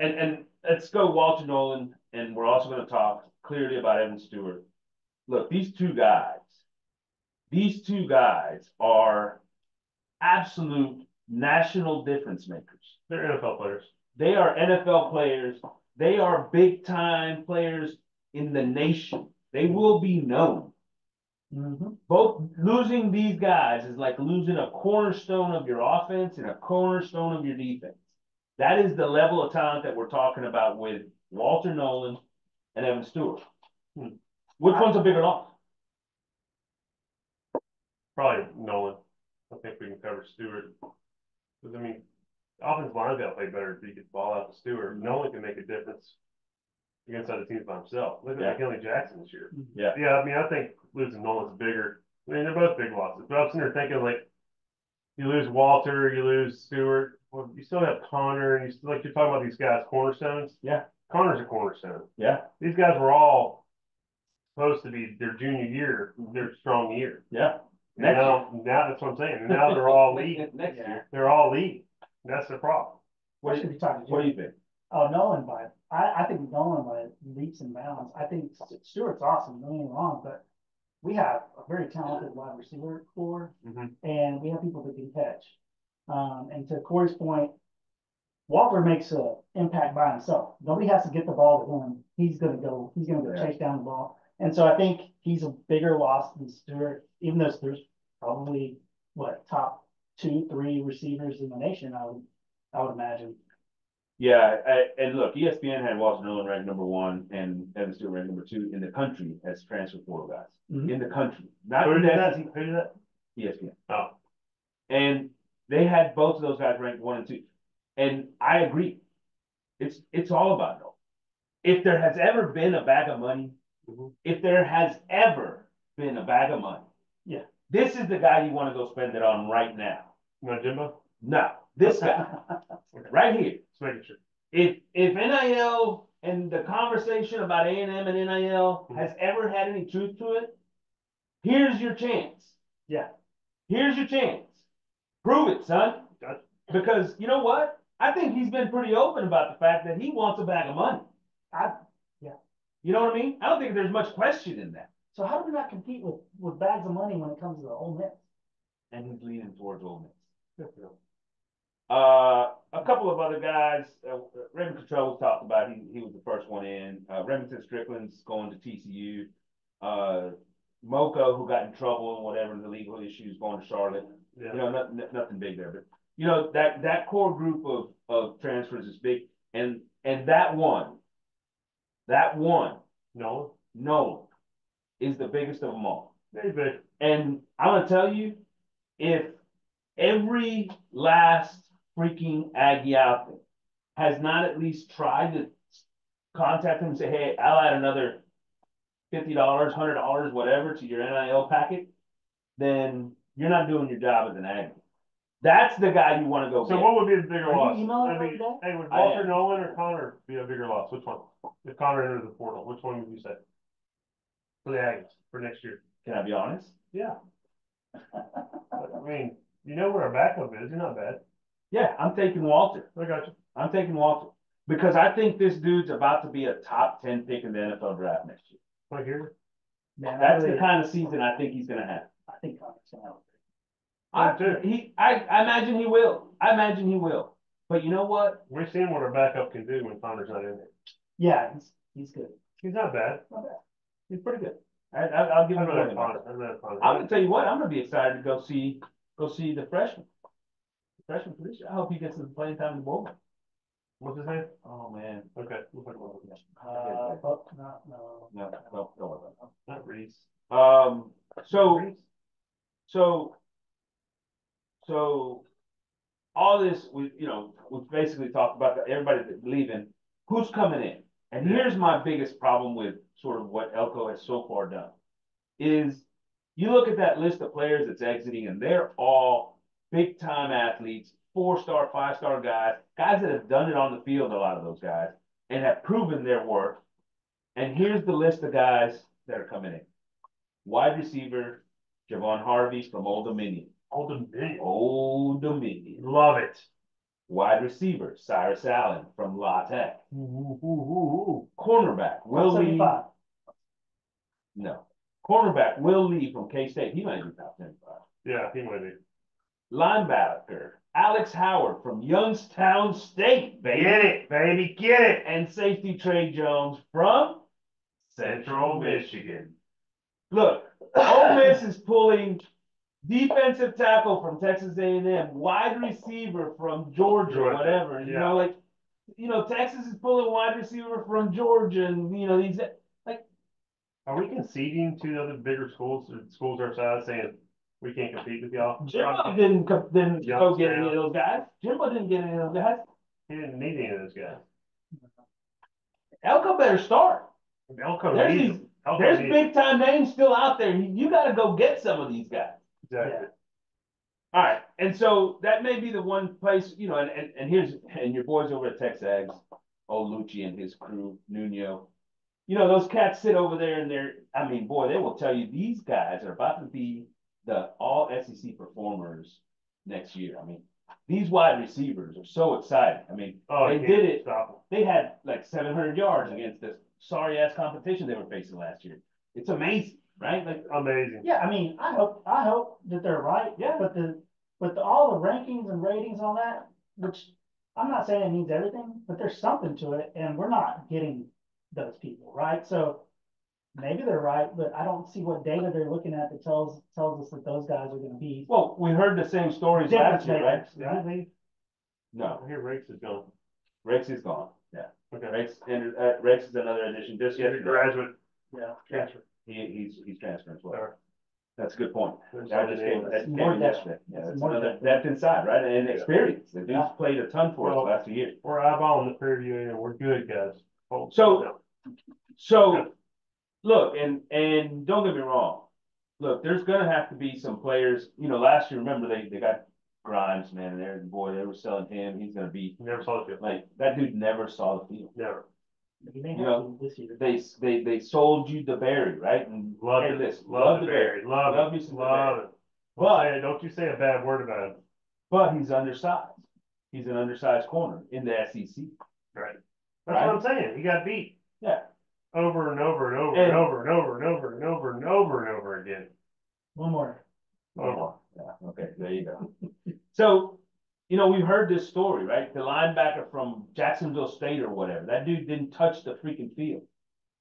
And, and let's go Walter Nolen, and we're also gonna talk clearly about Evan Stewart. Look, these two guys, these two guys are absolute national difference makers. They're NFL players. They are NFL players. They are big time players in the nation. They will be known Mm-hmm. both losing these guys is like losing a cornerstone of your offense and a cornerstone of your defense. That is the level of talent that we're talking about with Walter Nolen and Evan Stewart. Hmm. Which one's a bigger loss? Probably Nolen. I think we can cover Stewart. Cause I mean, offensive line's gotta play better if he gets the ball out to Stewart. Nolen can make a difference against other teams by himself. Look Yeah. at McKinley Jackson this year. Mm-hmm. Yeah. Yeah, I mean, I think losing Nolen's bigger. I mean, they're both big losses, but I'm sitting there thinking like, you lose Walter, you lose Stewart, well, you still have Conner, and you still, like, you're talking about these guys, cornerstones. Yeah. Conner's a cornerstone. Yeah, These guys were all supposed to be their junior year, their strong year. yeah. And Next now, now that's what I'm saying. And now they're all elite. Next year. They're all elite. That's the problem. What What do should you, be talking what do you think? Oh, Nolen by, I, I think Nolen by leaps and bounds. I think Stewart's awesome, don't get me wrong, but we have a very talented wide receiver core, Mhm. and we have people that can catch. Um, and to Corey's point, Walter makes an impact by himself. Nobody has to get the ball to him. He's gonna go, he's gonna go Yeah. chase down the ball. And so I think he's a bigger loss than Stewart, even though there's probably, what, top two, three receivers in the nation, I would, I would imagine. Yeah, I, and look, ESPN had Walter Nolen ranked number one and Evan Stewart ranked number two in the country as transfer portal guys. Mhm. In the country, not Who did the that? Who did that? ESPN. Oh, And they had both of those guys ranked one and two. And I agree. It's, it's all about no. If there has ever been a bag of money, Mhm. if there has ever been a bag of money. Yeah. This is the guy you wanna go spend it on right now. no, Jimbo? No, this guy, <laughs> right here. Just sure. If, if NIL and the conversation about A and M and NIL Mhm. has ever had any truth to it, here's your chance. Yeah. Here's your chance. Prove it, son. Gotcha. Because you know what? I think he's been pretty open about the fact that he wants a bag of money. I, You know what I mean? I don't think there's much question in that. So how do we not compete with, with bags of money when it comes to the Ole Miss? And he's leaning towards Ole Miss. Good for them. Uh, a couple of other guys, uh, Raymond Control was talked about, he, he was the first one in, uh, Remington Strickland's going to TCU. Uh, Moco, who got in trouble and whatever, the legal issues, going to Charlotte, you know, nothing, nothing big there, but, you know, that, that core group of, of transfers is big, and, and that one, that one, no, no, is the biggest of them all. Very big. And I'm gonna tell you, if every last freaking Aggie out there has not at least tried to contact him and say, hey, I'll add another fifty dollars, hundred dollars, whatever to your NIL packet, then you're not doing your job as an Aggie. That's the guy you wanna go So get. what would be the bigger Are you loss? emailing I mean, her today? hey, would I Walter am. Nolen or Conner be a bigger loss? Which one? If Conner entered the portal, which one would you say? For the Aggies, for next year? Can I be honest? Yeah. <laughs> I mean, you know where our backup is, you're not bad. Yeah, I'm taking Walter. I got you. I'm taking Walter. Because I think this dude's about to be a top ten pick in the NFL draft next year. Right here. Man, I That's the kind of season I think he's gonna have. I think Conner's gonna have. I, too. he, I, I imagine he will. I imagine he will. But you know what? We're seeing what our backup can do when Conner's not in there. Yeah, he's, he's good. He's not bad. Not bad. He's pretty good. I, I, I'll give him rather more have Conner. that. I'd rather have Conner. I'm gonna tell you what, I'm gonna be excited to go see, go see the freshman. Freshman for this year. I hope he gets some playing time in the bowl. What's his name? Oh, man. Okay. we'll talk about it. Uh, but not, no. No, no, don't worry about Not Reese. Um, so. Reese? So. So. All this, we, you know, we've basically talked about the- everybody that's leaving, who's coming in? And here's my biggest problem with sort of what Elko has so far done. Is you look at that list of players that's exiting and they're all big time athletes, four star, five star guys, guys that have done it on the field, a lot of those guys, and have proven their worth. And here's the list of guys that are coming in. Wide receiver, Javon Harvey from Old Dominion. Old Dominion. Old Dominion. Love it. Wide receiver, Cyrus Allen from La Tech. Ooh, ooh, ooh, ooh. Cornerback, Will Lee. 75. No. Cornerback, Will Lee from K State. He might be top ten five. Yeah, he might be. Linebacker, Alex Howard from Youngstown State, baby. Get it, baby, get it. And safety Trey Jones from Central Michigan. Look, Ole Miss is pulling defensive tackle from Texas A&M, wide receiver from Georgia, Georgia, whatever. You know, like, you know, Texas is pulling wide receiver from Georgia, and you know these. Like. Are we conceding to the other bigger schools, or schools our size, saying we can't compete with y'all? Jimbo didn't didn't Yeah, go get any of those guys. Jimbo didn't get any of those guys. He didn't need any of those guys. Elko better start. Elko There's needs these. Elko there's big time names still out there. You, you got to go get some of these guys. Exactly. All right, and so that may be the one place, you know, and, and, and here's, and your boys over at Texags, old Liucci and his crew, Nuno. You know, those cats sit over there and they're, I mean, boy, they will tell you, these guys are about to be the all SEC performers next year. I mean, these wide receivers are so excited. I mean, Oh, They did it. They had like seven hundred yards against this sorry ass competition they were facing last year. It's amazing, right? Like. Amazing. Yeah, I mean, I hope, I hope that they're right. Yeah. But the, but the, all the rankings and ratings on that, which I'm not saying it means everything, but there's something to it, and we're not getting those people, right? So maybe they're right, but I don't see what data they're looking at that tells, tells us that those guys are gonna be. well, we heard the same stories last difference year, right? makers, Did right? No, I hear Rakes is gone. Rex is gone. Yeah. Okay. Rex, and, uh, Rex is another addition, just He's a yesterday, graduate. Yeah. Transfer. He, he's, he's transferring as well. Alright. That's a good point. There's That just came, that came more in depth. yesterday. Yeah, It's that's more another, depth. depth inside, right, and Yeah. experience, the dude's Yeah. played a ton for us Well- last year. We're eyeballing the preview and we're good, guys. Oh, So- So, look, and, and don't get me wrong, look, there's gonna have to be some players, you know, last year, remember, they, they got Grimes, man, and there, boy, they were selling him, he's gonna be, Never saw the field. like, that dude never saw the field. Never. You You know, this year. They, they, they sold you the berry, right? And Love hey, it. listen, Love the Barry. Love Love me it. some Love it. But- Don't Don't you say a bad word about him. But he's undersized. He's an undersized corner in the SEC. Right. That's Right. what I'm saying. He got beat Yeah. over and over and over And- and over and over and over and over and over and over again. One more. Oh, Yeah, okay, there you go. <laughs> So, you know, we've heard this story, right? The linebacker from Jacksonville State or whatever, that dude didn't touch the freaking field,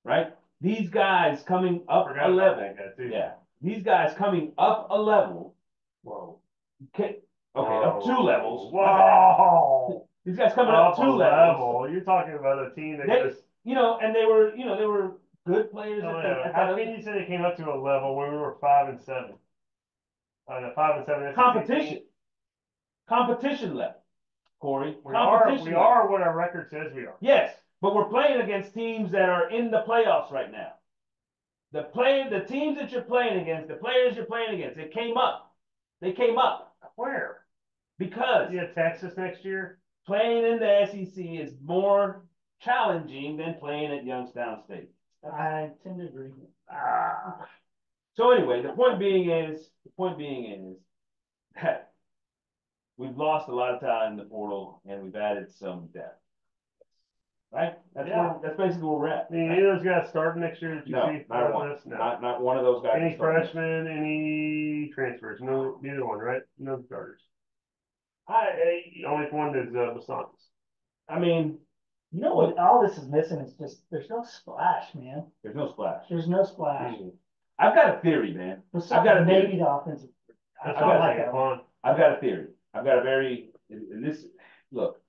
right? These guys coming up a level, that guy too. yeah, these guys coming up a level, Whoa. okay, okay, up two levels. Whoa. <laughs> These guys coming up Up two levels, level. You're talking about a team that They- goes. you know, and they were, you know, they were good players Oh, at the, yeah. at How can you say they came up to a level where we were five and seven? Uh, five and seven. Competition. Competition level, Corey. We are, we level. are what our record says we are. Yes, but we're playing against teams that are in the playoffs right now. The play, the teams that you're playing against, the players you're playing against, it came up. They came up Where? because Yeah, Texas next year? playing in the SEC is more challenging than playing at Youngstown State. I tend to agree. Ah. So anyway, the point being is, the point being is that we've lost a lot of time in the portal and we've added some depth. Right? That's Yeah. where, that's basically where we're at. I mean, any of those guys starting next year that you No, see? not on one? No. not, not one of those guys. Any freshmen, any transfers? No, neither one, right? No starters. I, The only one is, uh, Bisontis. I mean, You know what, all this is missing is just, there's no splash, man. there's no splash. There's no splash. I've got a theory, man. There's I've got a maybe the offensive. I I what don't I'm like. I've got a theory. I've got a very, and this, look,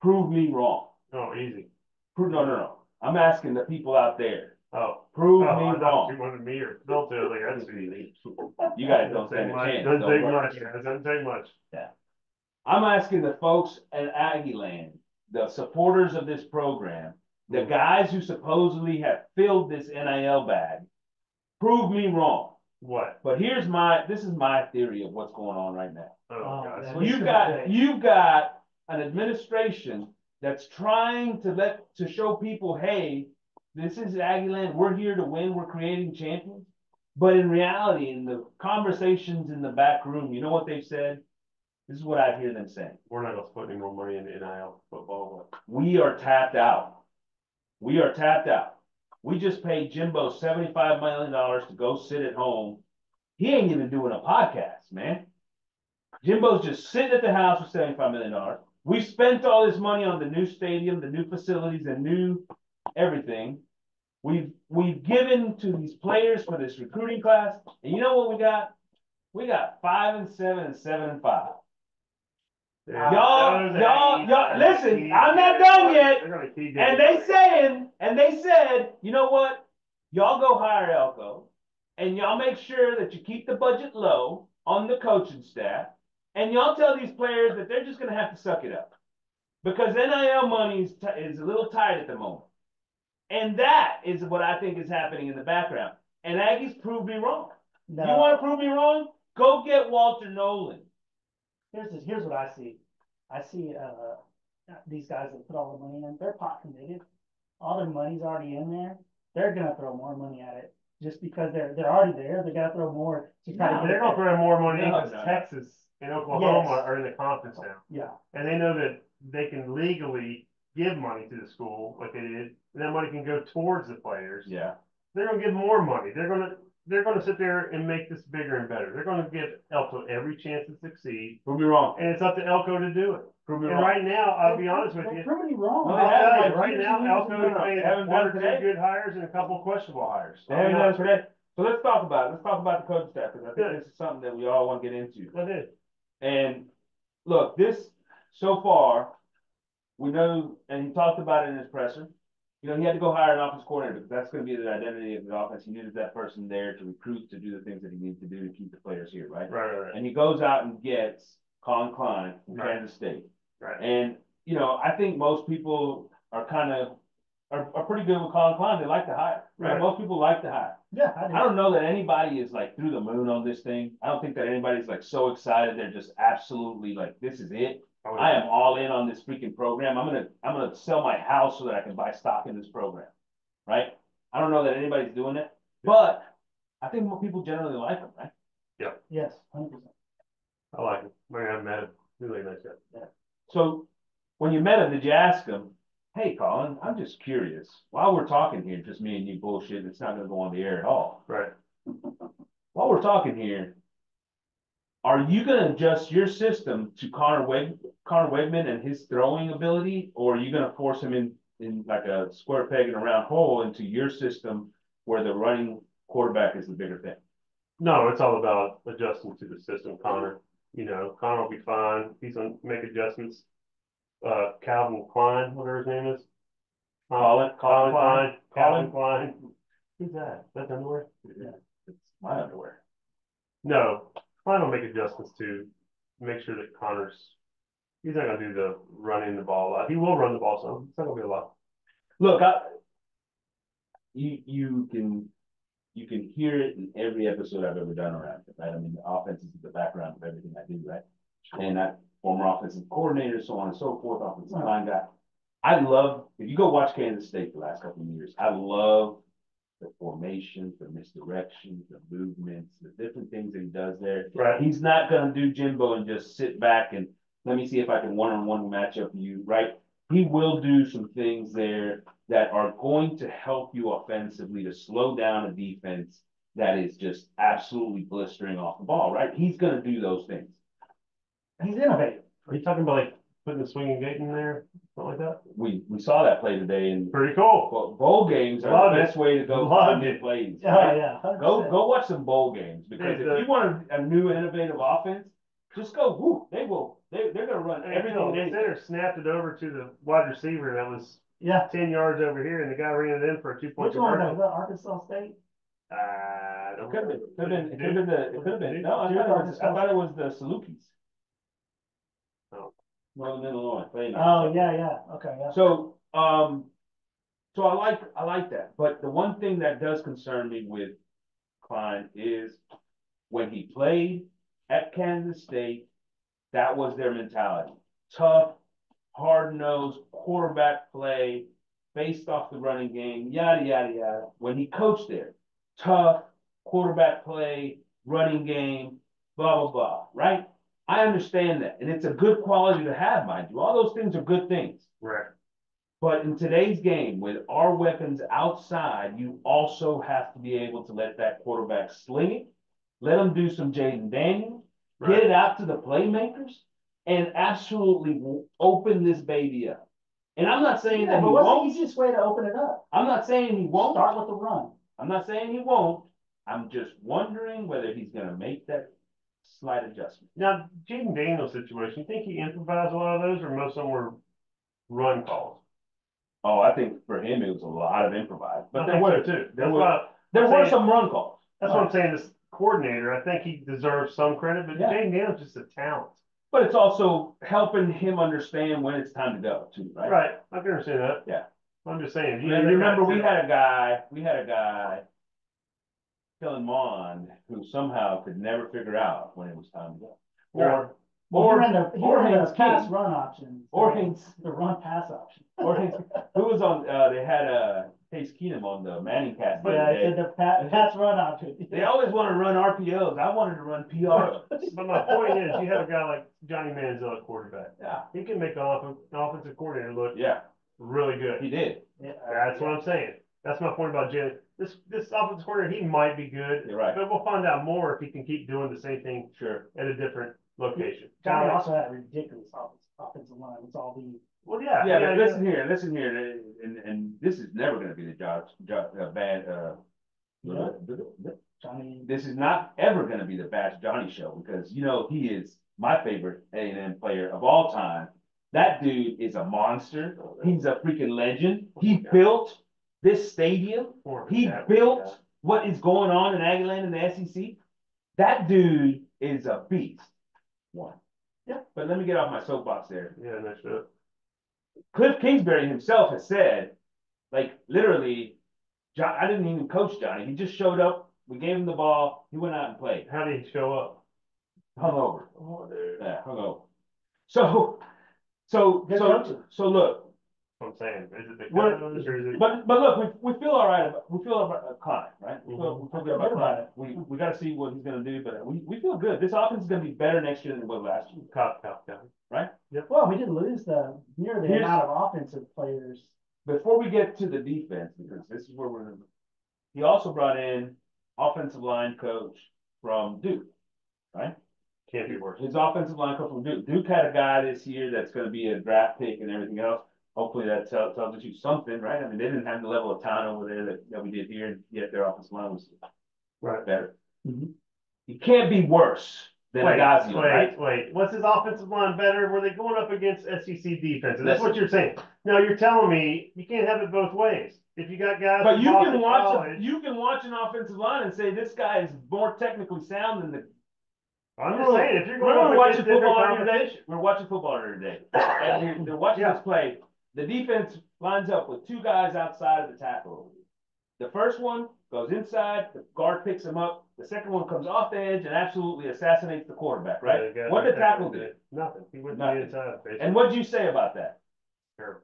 prove me wrong. Oh, easy. Prove, no, no, no. I'm asking the people out there, Oh. prove Oh, me I wrong. you wanted me or Bill to, like, that's easy. You guys don't stand a much. chance. Doesn't Don't take much, doesn't take much. Yeah. I'm asking the folks at Aggie Land, the supporters of this program, the Mhm. guys who supposedly have filled this NIL bag, prove me wrong. What? But here's my, this is my theory of what's going on right now. Oh, Oh, God. that So was- You've got, you've got an administration that's trying to let, to show people, hey, this is Aggie Land, we're here to win, we're creating champions. But in reality, in the conversations in the back room, you know what they've said? This is what I hear them saying. We're not gonna put any more money into NIL football. We are tapped out. We are tapped out. We just paid Jimbo seventy-five million dollars to go sit at home. He ain't even doing a podcast, man. Jimbo's just sitting at the house with seventy-five million dollars. We spent all this money on the new stadium, the new facilities, and new everything. We've, we've given to these players for this recruiting class, and you know what we got? We got five and seven and seven and five. Y'all- y'all- y'all- listen. I'm not done yet. They're gonna keep And they saying, and they said, you know what? Y'all go hire Elko. And y'all make sure that you keep the budget low on the coaching staff. And y'all tell these players that they're just gonna have to suck it up. Because NIL money is, ti- is a little tight at the moment. And that is what I think is happening in the background. And Aggies proved me wrong. You wanna prove me wrong? Go get Walter Nolen. here's, the- here's what I see. I see, uh, these guys that put all the money in, they're pot committed. All their money's already in there. They're gonna throw more money at it. Just because they're, they're already there, they gotta throw more to try No, to They're gonna throw more money No, because no. Texas and Oklahoma Yes. are in the conference now. Yeah, And they know that they can legally give money to the school like they did, and that money can go towards the players. Yeah. They're gonna give more money. They're gonna, they're gonna sit there and make this bigger and better. They're gonna give Elko every chance to succeed, Prove me wrong. and it's up to Elko to do it. Prove me And wrong. right now, I'll be honest with you, proving you wrong. No, I'll they haven't, tell you, right now, Elko is They made haven't one or two good hires and a couple questionable hires. They I'll haven't done honest today. So let's talk about it. Let's talk about the coaching staff, because I think Good. this is something that we all want to get into. you. I did. And look, this, so far, we know, and he talked about it in his presser. You know, he had to go hire an offense coordinator, because that's gonna be the identity of the offense. He needed that person there to recruit, to do the things that he needs to do to keep the players here, right? Right, right, right. And he goes out and gets Collin Klein from Right. Kansas State. Right. And, you know, I think most people are kind of, are, are pretty good with Collin Klein. They like to hire, right? Right. Most people like to hire. Yeah, I do. I don't know that anybody is like through the moon on this thing. I don't think that anybody's like so excited. They're just absolutely like, this is it. Oh, was- I am all in on this freaking program. I'm gonna, I'm gonna sell my house so that I can buy stock in this program. Right? I don't know that anybody's doing it, but I think more people generally like them, right? Yeah. Yes, hundred percent. I like him. I mean, I've met him. He's a really nice guy. Yeah. So when you met him, did you ask him, hey, Collin, I'm just curious, while we're talking here, just me and you bullshit, it's not gonna go on the air at all. Right. While we're talking here, are you gonna adjust your system to Conner Weg, Conner Weigman and his throwing ability? Or are you gonna force him in, in like a square peg in a round hole into your system where the running quarterback is the bigger thing? No, it's all about adjusting to the system, Conner. You know, Conner will be fine. He's gonna make adjustments. Uh, Calvin Klein, whatever his name is. Collin- Collin Collin Klein? Calvin Klein. Who's that? That's underwear? Yeah, it's my underwear. No, Klein will make adjustments to make sure that Conner's, he's not gonna do the running the ball a lot. He will run the ball some. It's not gonna be a lot. Look, I, you, you can You can hear it in every episode I've ever done around it, right? I mean, the offense is the background of everything I do, right? And that former offensive coordinator, so on and so forth, offensive line guy. I love, if you go watch Kansas State the last couple of years, I love the formations, the misdirections, the movements, the different things that he does there. Right. He's not gonna do Jimbo and just sit back and let me see if I can one-on-one match up you, right? He will do some things there that are going to help you offensively to slow down a defense that is just absolutely blistering off the ball, right? He's gonna do those things. He's innovative. Are you talking about like putting the swinging gate in there, something like that? We, we saw that play today and Pretty cool. bowl, bowl games are Love the it. best way to go Love find it. plays. Oh, right? yeah. 100%. Go, go watch some bowl games because if you want a, a new innovative offense, just go, whoo, they will, they, they're gonna run And everything. they- center snapped it over to the wide receiver that was Yeah. ten yards over here and the guy ran it in for a two point Which one was that? conversion. Was that Arkansas State? Uh, It could have been, could have been, it could have been it could have been, no, I thought it was, I thought it was the Salukis. Oh. Northern Illinois, playing. Oh, yeah, yeah. Okay, yeah. So, um, so I like, I like that, but the one thing that does concern me with Klein is when he played at Kansas State, that was their mentality. Tough, hard-nosed quarterback play based off the running game, yada, yada, yada. When he coached there, tough quarterback play, running game, blah, blah, blah, right? I understand that, and it's a good quality to have, mind you. All those things are good things. Right. But in today's game, with our weapons outside, you also have to be able to let that quarterback sling it. Let him do some Jayden Daniels, get it out to the playmakers, and absolutely open this baby up. And I'm not saying Yeah, that he but what's the won't. easiest way to open it up? I'm not saying he won't. Start with the run. I'm not saying he won't. I'm just wondering whether he's gonna make that slight adjustment. Now, Jayden Daniels situation, you think he improvised a lot of those or most of them were run calls? Oh, I think for him, it was a lot of improvised, but I there so were, too. there were- there were some run calls. that's what I'm saying, this coordinator, I think he deserves some credit, but Yeah. Jayden Daniels is just a talent. But it's also helping him understand when it's time to go too, right? Right, I can understand that. Yeah. I'm just saying. You remember, we had a guy, we had a guy, Kellen Mond, who somehow could never figure out when it was time to go. Right. Or, Well, or, he ran the, he or ran the pass run option. Or Haynes, <laughs> The run pass option. or Haynes, <laughs> who was on, uh, they had, uh, Case Keenum on the Manning cast Yeah, other I said day. the pa- pass run option. <laughs> They always wanna run RPOs, I wanted to run PR. But my point is, you have a guy like Johnny Manziel at quarterback. Yeah, He can make an off- an offensive coordinator look yeah, really good. he did, Yeah. That's what I'm saying. That's my point about Jalen. This, this offensive coordinator, he might be good, you're right, but we'll find out more if he can keep doing the same thing sure. at a different location. Johnny Kinda also had a ridiculous offensive, offensive line. It's all the, Well, yeah. Yeah, but yeah. listen here, listen here, and, and this is never gonna be the Josh, Jo- uh, bad, uh. Yeah. Johnny. This is not ever gonna be the Bash Johnny show, because you know, he is my favorite A and M player of all time. That dude is a monster, he's a freaking legend, he built this stadium, he built what is going on in Aggieland and the SEC. That dude is a beast. One. Yeah, but let me get off my soapbox there. Yeah, no shit. Kliff Kingsbury himself has said, like literally, John, I didn't even coach Johnny. He just showed up. We gave him the ball. He went out and played. How did he show up? Hungover. Oh, dude. Yeah, hungover. So, so, Good so, coaching. so look, I'm saying, is it the We're- or is it? but, but look, we, we feel all right about, we feel about uh, Klein, right? We feel, we feel good about Good Klein. We, we gotta see what he's gonna do, but we, we feel good. This offense is gonna be better next year than it was last year. Cop, cop, cop. Well, we didn't lose the, near the Here's- amount of offensive players. Before we get to the defense, because this is where we're, he also brought in offensive line coach from Duke. Right? Can't be worse. His offensive line coach from Duke. Duke had a guy this year that's gonna be a draft pick and everything else. Hopefully that tells, tells you something, right? I mean, they didn't have the level of talent over there that, that we did here, and yet their offensive line was Right. better. Mhm. It can't be worse than Wait, Addazio, wait, right? wait. was his offensive line better? Were they going up against SEC defense? And that's what you're saying. Now you're telling me you can't have it both ways. If you got guys. But you can Boston watch, a- you can watch an offensive line and say, this guy is more technically sound than the I'm just saying, if you're going Remember up watching football the other day? competition. We're watching football the other and they're, <coughs> they're watching Yeah. this play. The defense lines up with two guys outside of the tackle. The first one goes inside, the guard picks him up, the second one comes off the edge and absolutely assassinates the quarterback, right? guy- What did the tackle do? Nothing. He went Nothing. the inside. basically. And what'd you say about that? Terrible.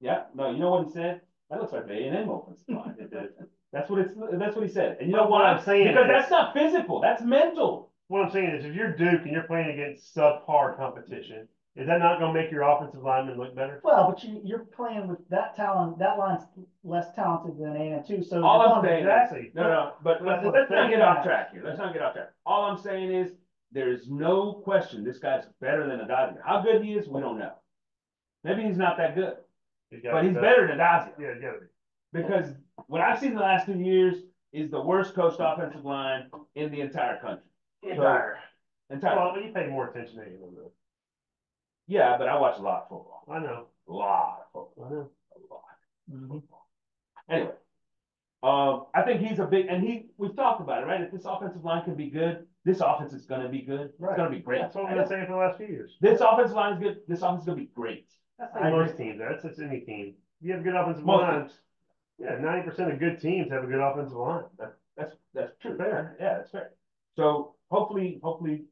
Yeah, no, you know what he said? That looks like the A and M offensive line. <laughs> That's what it's, that's what he said. And you know what what I'm saying Because that's not physical, that's mental. What I'm saying is, if you're Duke and you're playing against subpar competition, is that not gonna make your offensive lineman look better? Well, but you, you're playing with that talent, that line's less talented than A and too, so. All I'm going- saying is, Exactly. no, no, but let's, let's I'm not get off track here, let's not get off track. All I'm saying is, there's no question, this guy's better than Addazio. How good he is, we don't know. Maybe he's not that good, He's gotta but be he's better than Addazio. Yeah, you. Because what I've seen the last two years is the worst coached offensive line in the entire country. Entire. Entire, Well, you pay more attention to him than yeah, but I watch a lot of football. I know, a lot of football, I know. a lot. Mhm. Anyway, um, I think he's a big, and he, we've talked about it, right? If this offensive line can be good, this offense is gonna be good. It's Right. gonna be great. That's what we've been saying for the last few years. This offensive line is good. This offense is gonna be great. That's I like most teams, that's just any team. You have good offensive Most line, teams. yeah, ninety percent of good teams have a good offensive line. That's, that's true. Fair. Yeah, that's fair. So hopefully, hopefully,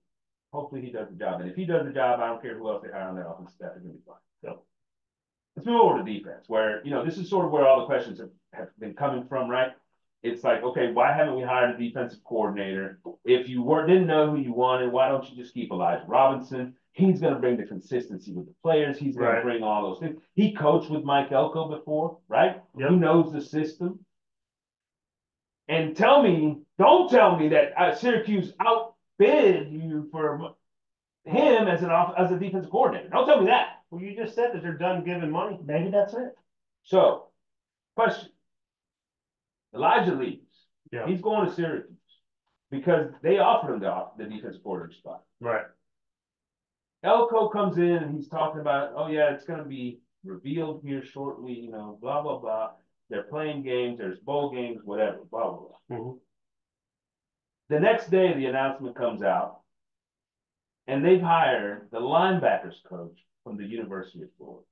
hopefully he does the job. And if he does the job, I don't care who else they hire on that offense staff, it's gonna be fine. So. Let's move over to defense, where, you know, this is sort of where all the questions have, have been coming from, right? It's like, okay, why haven't we hired a defensive coordinator? If you were, didn't know who you wanted, why don't you just keep Elijah Robinson? He's gonna bring the consistency with the players. He's gonna bring all those things. He coached with Mike Elko before, right? Yep. He knows the system. And tell me, don't tell me that uh, Syracuse outbid you for him as an off, as a defensive coordinator. Don't tell me that. Well, you just said that they're done giving money. Maybe that's it. So, question. Elijah leaves. Yeah. He's going to Syracuse because they offered him the, off- the defensive coordinator spot. Right. Elko comes in and he's talking about, oh yeah, it's gonna be revealed here shortly, you know, blah, blah, blah. They're playing games, there's bowl games, whatever, blah, blah, blah. Mhm. The next day, the announcement comes out. And they've hired the linebackers coach from the University of Florida.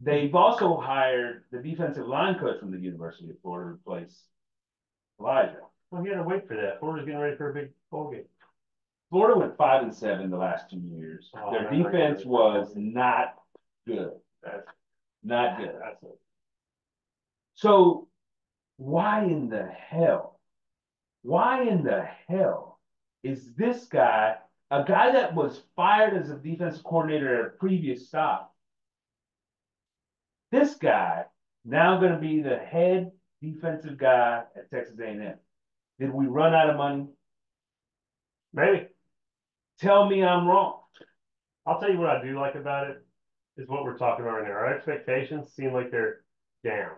They've also hired the defensive line coach from the University of Florida to replace Elijah. Well, you gotta wait for that. Florida's getting ready for a big bowl game. Florida went five and seven the last two years. Oh, Their defense was not good. That's, Not good. that's it. So why in the hell? Why in the hell is this guy, a guy that was fired as a defensive coordinator at a previous stop? This guy now gonna be the head defensive guy at Texas A&M. Did we run out of money? Maybe. Tell me I'm wrong. I'll tell you what I do like about it, is what we're talking about right now. Our expectations seem like they're down.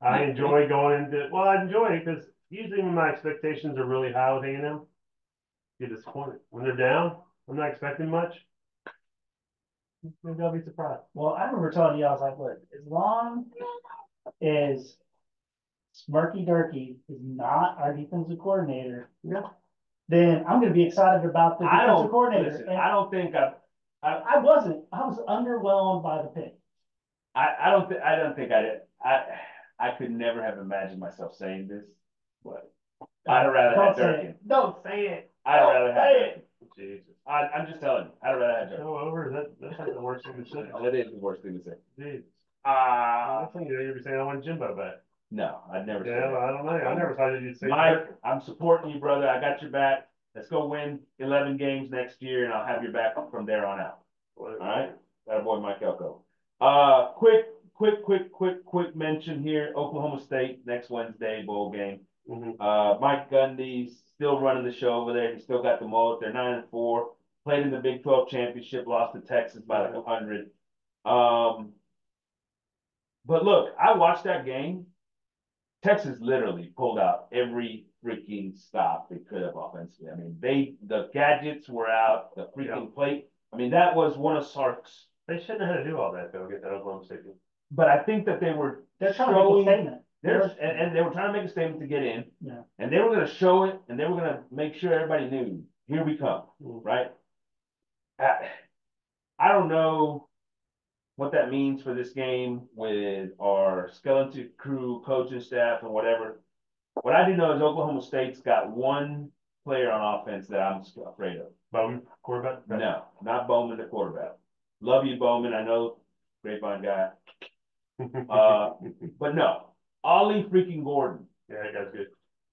I enjoy going into, well, I enjoy it because usually when my expectations are really high with A and M, get disappointed. When they're down, I'm not expecting much. Maybe I'll be surprised. Well, I remember telling you, I was like, look, as long as Smirky Durkey is not our defensive coordinator. Yeah. Then I'm gonna be excited about the I defensive don't, coordinator. listen, And I don't think I, I wasn't, I was underwhelmed by the pick. I, I don't I don't think I did. I, I could never have imagined myself saying this, but I'd rather Don't have Durkin. Don't say it. I'd Don't rather have say Durkin. Jesus. I, I'm just telling you, I'd rather have Durkin. Go over, that, that's like the worst thing to <laughs> say. That is the worst thing to say. Jesus. Uh, That's you'd be saying, I want Jimbo back. no, I'd never say Yeah, well, that. I don't know. I never thought you'd say. Mike, I'm supporting you, brother. I got your back. Let's go win eleven games next year and I'll have your back from there on out. All right. That boy Mike Elko. Uh, quick, quick, quick, quick, quick mention here. Oklahoma State next Wednesday bowl game. Hmm Uh, Mike Gundy's still running the show over there. He's still got the mullet. They're nine and four. Played in the Big Twelve championship, lost to Texas by like a hundred. Um, but look, I watched that game. Texas literally pulled out every freaking stop they could have offensively. I mean, they the gadgets were out, the freaking plate. I mean, that was one of Sark's. They shouldn't have had to do all that though, get that Oklahoma State. But I think that they were They're trying to make a showing- statement. There's, and, and they were trying to make a statement to get in. Yeah. And they were gonna show it, and they were gonna make sure everybody knew, here we come, Mhm. right? I, I don't know. what that means for this game with our skeleton crew, coaching staff and whatever. What I do know is Oklahoma State's got one player on offense that I'm afraid of. Bowman, quarterback? No, not Bowman, the quarterback. Love you, Bowman. I know, grapevine guy. <laughs> Uh, But no, Ollie freaking Gordon. Yeah, that guy's good.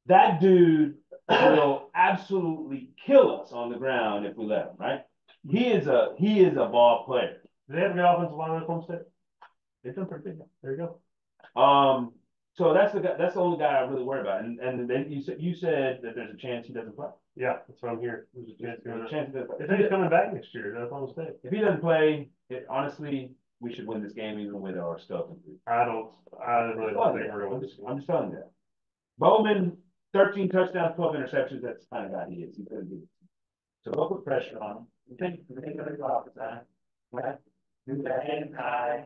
That dude <coughs> will absolutely kill us on the ground if we let him, right? He is a he is a ball player. Do they have a good offensive line at Oklahoma State? They've done pretty good. There you go. Um, so that's the guy. That's the only guy I really worry about. And and then you said you said that there's a chance he doesn't play. Yeah, that's what I'm here. There's a chance. There's a chance he doesn't If he's coming back next year, that's Oklahoma State. If he doesn't play, it, honestly, we should win this game even with our stuff. I don't, I really don't think we're I'm going just, to. I'm just telling you that. Bowman, thirteen touchdowns, twelve interceptions, that's the kind of guy he is, he's gonna do. it. So don't put pressure on him. You think, you think of the offense, huh? Right? Do that hand high.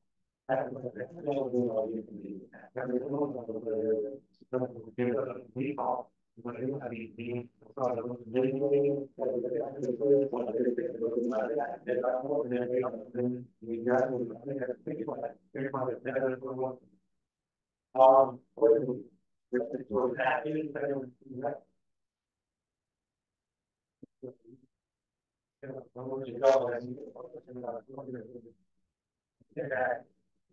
Um,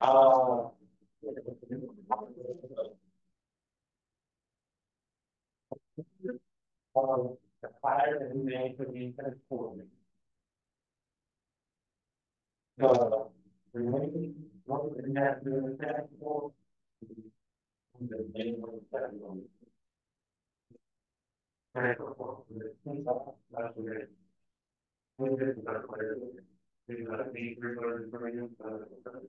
Uh, the fire that we made for the. The remaining work that we have to do the name of the ceremony. The things of last when this is our prayer, we the people in the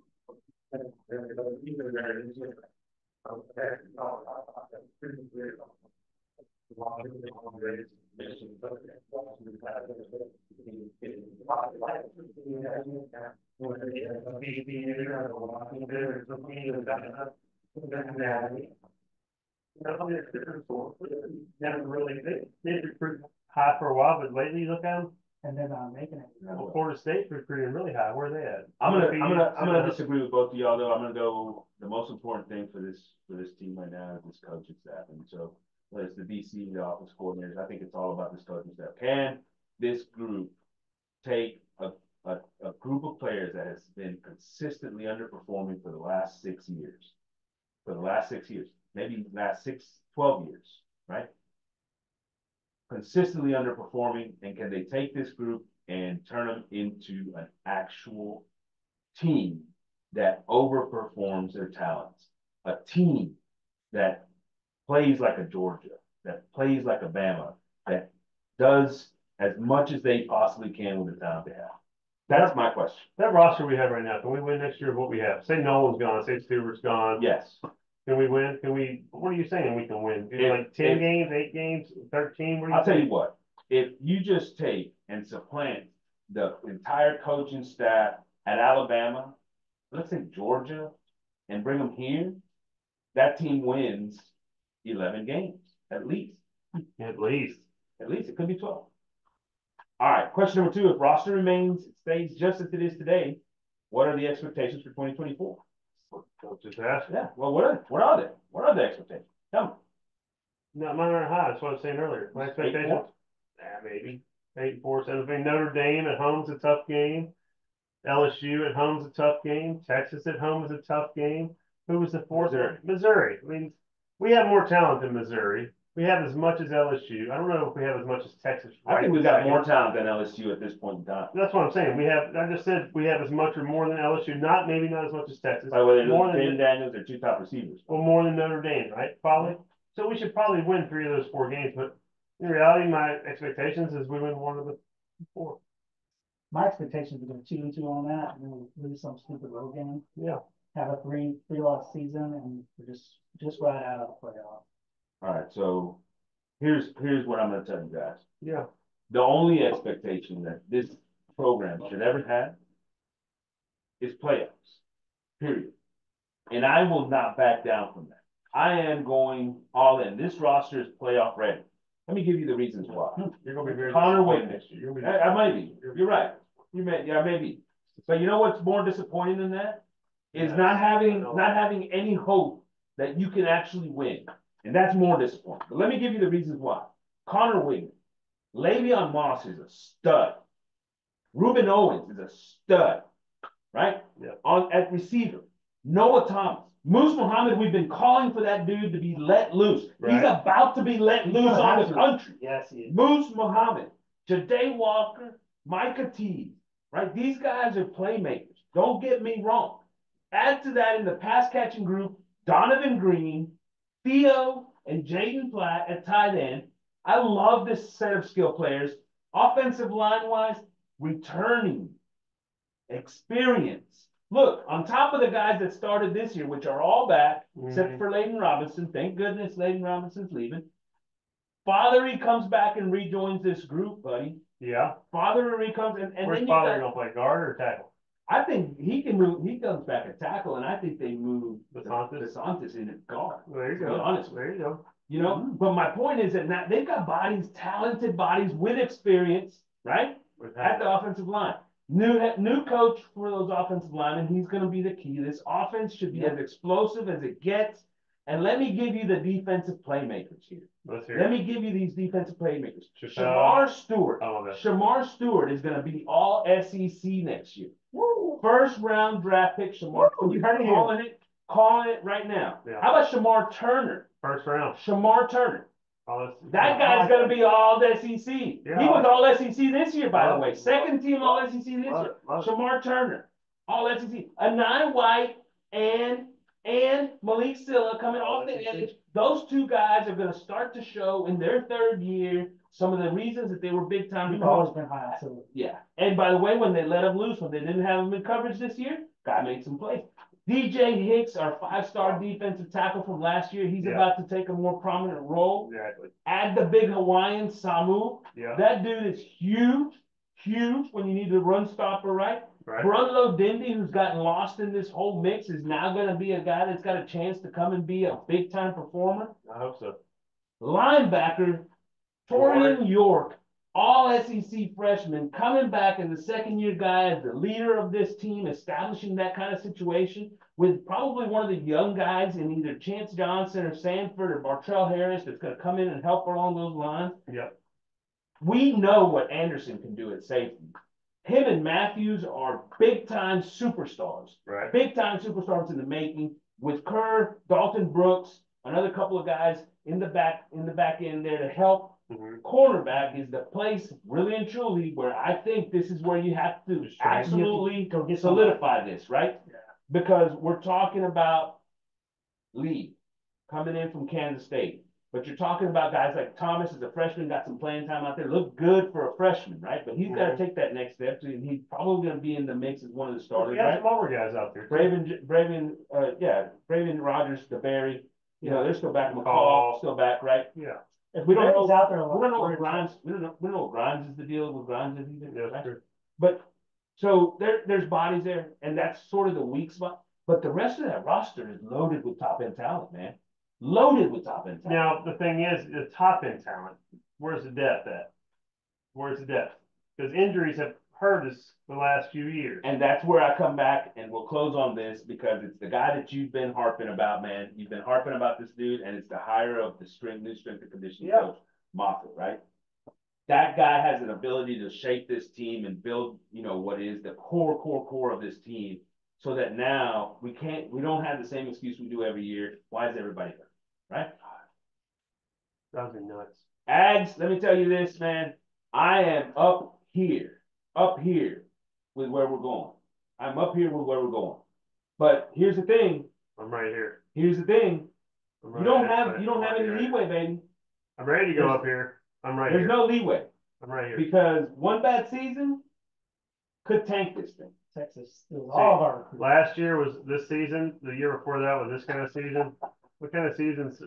Never really, they, they recruit high for a while, but lately look at them, And they're not making it. well, Florida State's recruiting really high. Where are they at? I'm gonna, I'm gonna, I'm gonna disagree with both of y'all though, I'm gonna go, the most important thing for this, for this team right now is this coaching staff, and so. Whether it's the DC, the office coordinators, I think it's all about this coaching staff, can this group take a a, a group of players that has been consistently underperforming for the last six years. For the last six years, maybe last six, twelve years, right? Consistently underperforming, and can they take this group and turn them into an actual team that overperforms their talents? A team that plays like a Georgia, that plays like a Bama, that does as much as they possibly can with the talent they have? That's my question. That roster we have right now, can we win next year? What we have? Say Nolen's gone, say Stewart's gone. Yes, Can we win? Can we, what are you saying we can win? If- like ten if- games, eight games, thirteen? I'll tell you what, if you just take and supplant the entire coaching staff at Alabama, let's say Georgia, and bring them here, that team wins eleven games, at least, At least. at least, it could be twelve. All right, question number two, if roster remains, stays just as it is today, what are the expectations for twenty twenty-four? I'll just ask. Yeah, well, what are, what are they? What are the expectations? Tell me. Not mine aren't high, that's what I was saying earlier. My Eight, expectations, four? yeah, maybe, eight, four, seven, I mean, Notre Dame at home's a tough game. LSU at home's a tough game, Texas at home is a tough game. Who was the fourth? Missouri. Missouri, I mean, we have more talent than Missouri. We have as much as LSU. I don't know if we have as much as Texas. I think we've got more talent than LSU at this point in time. That's what I'm saying. We have, I just said we have as much or more than LSU, not, maybe not as much as Texas. By the way, More than- Jayden Daniels are two top receivers. Or more than Notre Dame, right? Probably. So we should probably win three of those four games, but in reality, my expectations is we win one of the four. My expectations are go two and two on that, and then we'll lose some stupid road game, Yeah. have a three, three loss season, and we're just, just right out of the playoff. Alright, so here's, here's what I'm gonna tell you guys. Yeah. The only expectation that this program should ever have is playoffs, period. And I will not back down from that. I am going all in. This roster is playoff ready. Let me give you the reasons why. Hmm, you're gonna be very. Conner Weigman. next year. You're gonna be- I, I might be, you're right. You may, yeah, maybe. But you know what's more disappointing than that? Is Yeah, not having, not having any hope that you can actually win. And that's more disappointing. But let me give you the reasons why. Conner Weigman, Le'Veon Moss is a stud. Rueben Owens is a stud, right? Yeah. On, at receiver, Noah Thomas, Moose Muhammad, we've been calling for that dude to be let loose. Right. He's about to be let loose on the country. Yes, he is. Moose Muhammad, Jahdae Walker, Micah Tease, right? These guys are playmakers. Don't get me wrong. Add to that in the pass catching group, Donovan Green, Theo, and Jaden Platt at tight end. I love this set of skill players. Offensive line wise, returning experience. Look, on top of the guys that started this year, which are all back, except Mhm. for Layden Robinson. Thank goodness Layden Robinson's leaving. Fatheree comes back and rejoins this group, buddy. Yeah. Fatheree comes and, and Where's then you Father got, gonna play guard or tackle? I think he can move, he comes back at tackle and I think they move Bisontis? Bisontis in at guard. There you To go. honest There you go. You know, mm-hmm. but my point is that now they've got bodies, talented bodies with experience, right? With At that. the offensive line. New, new coach for those offensive linemen, he's gonna be the key. This offense should be as explosive as it gets. And let me give you the defensive playmakers here. Let's hear Let it. me give you these defensive playmakers. Shemar Stewart. Oh. Shemar Stewart is gonna be all SEC next year. First round draft pick, Shemar. Woo, You heard him. calling it, calling it right now. Yeah. How about Shemar Turner? First round. Shemar Turner. That's- That guy's gonna be all SEC. He Yeah. was all SEC this year, by the way. Love- Second team all SEC this year. Love it, love. Shemar Turner, all SEC. Enai White and and Malick Sylla coming All off the edge. Those two guys are gonna start to show in their third year some of the reasons that they were big time. We've always been high, so Yeah, and by the way, when they let him loose, when they didn't have him in coverage this year, guy made some plays. DJ Hicks, our five-star defensive tackle from last year, he's Yeah. about to take a more prominent role. Exactly. Add the big Hawaiian Samu. Yeah. That dude is huge, huge when you need a run stopper, right? Right. Brunlo Dindy, who's gotten lost in this whole mix, is now gonna be a guy that's got a chance to come and be a big-time performer. I hope so. Linebacker, Taurean York, all SEC freshman, coming back as a second-year guy, as the leader of this team, establishing that kind of situation with probably one of the young guys in either Chance Johnson or Sanford or Bartrell Harris that's gonna come in and help along those lines. Yep. We know what Anderson can do at safety. him and Mathews are big time superstars. Right. Big time superstars in the making with Kerr, Dalton Brooks, another couple of guys in the back, in the back end there to help. Cornerback is the place really and truly where I think this is where you have to absolutely Go get solidify this, right? Yeah. Because we're talking about Lee coming in from Kansas State. But you're talking about guys like Thomas as a freshman, got some playing time out there, looked good for a freshman, right? But he's gotta Mhm. take that next step, and he's probably gonna be in the mix as one of the starters, got right? some older guys out there. too. Braven, Braven, uh, yeah, Braven Rogers, the Barry, you know, they're still back, McCall, McCall. still back, right? Yeah. If We don't know- out there a We don't know what Grimes, we don't know, we don't know what Grimes is the deal with Grimes is either, Yeah, right? sure. But, so there, there's bodies there, and that's sort of the weak spot, but the rest of that roster is loaded with top end talent, man. Loaded with top end talent. Now, the thing is, the top end talent, where's the depth at? Where's the depth? Because injuries have hurt us the last few years. And that's where I come back and we'll close on this because it's the guy that you've been harping about, man. You've been harping about this dude and it's the hire of the strength, new strength and conditioning Yeah. coach, Moffett, right? That guy has an ability to shape this team and build, you know, what is the core, core, core of this team. So that now we can't, we don't have the same excuse we do every year. Why is everybody hurt, right? Me nuts. Ags, let me tell you this, man. I am up here, up here with where we're going. I'm up here with where we're going. But here's the thing, I'm right here. here's the thing. I'm You don't have, you don't have any right leeway, baby. I'm ready to go up here. I'm right here. There's here. no leeway I'm right here. because one bad season could tank this thing. Texas, it all of our recruits. Last year was this season, the year before that was this kind of season. What kind of seasons?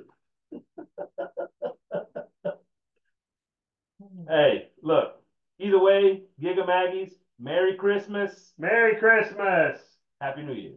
Hey, look, either way, Giga Maggies, Merry Christmas, Merry Christmas! Happy New Year.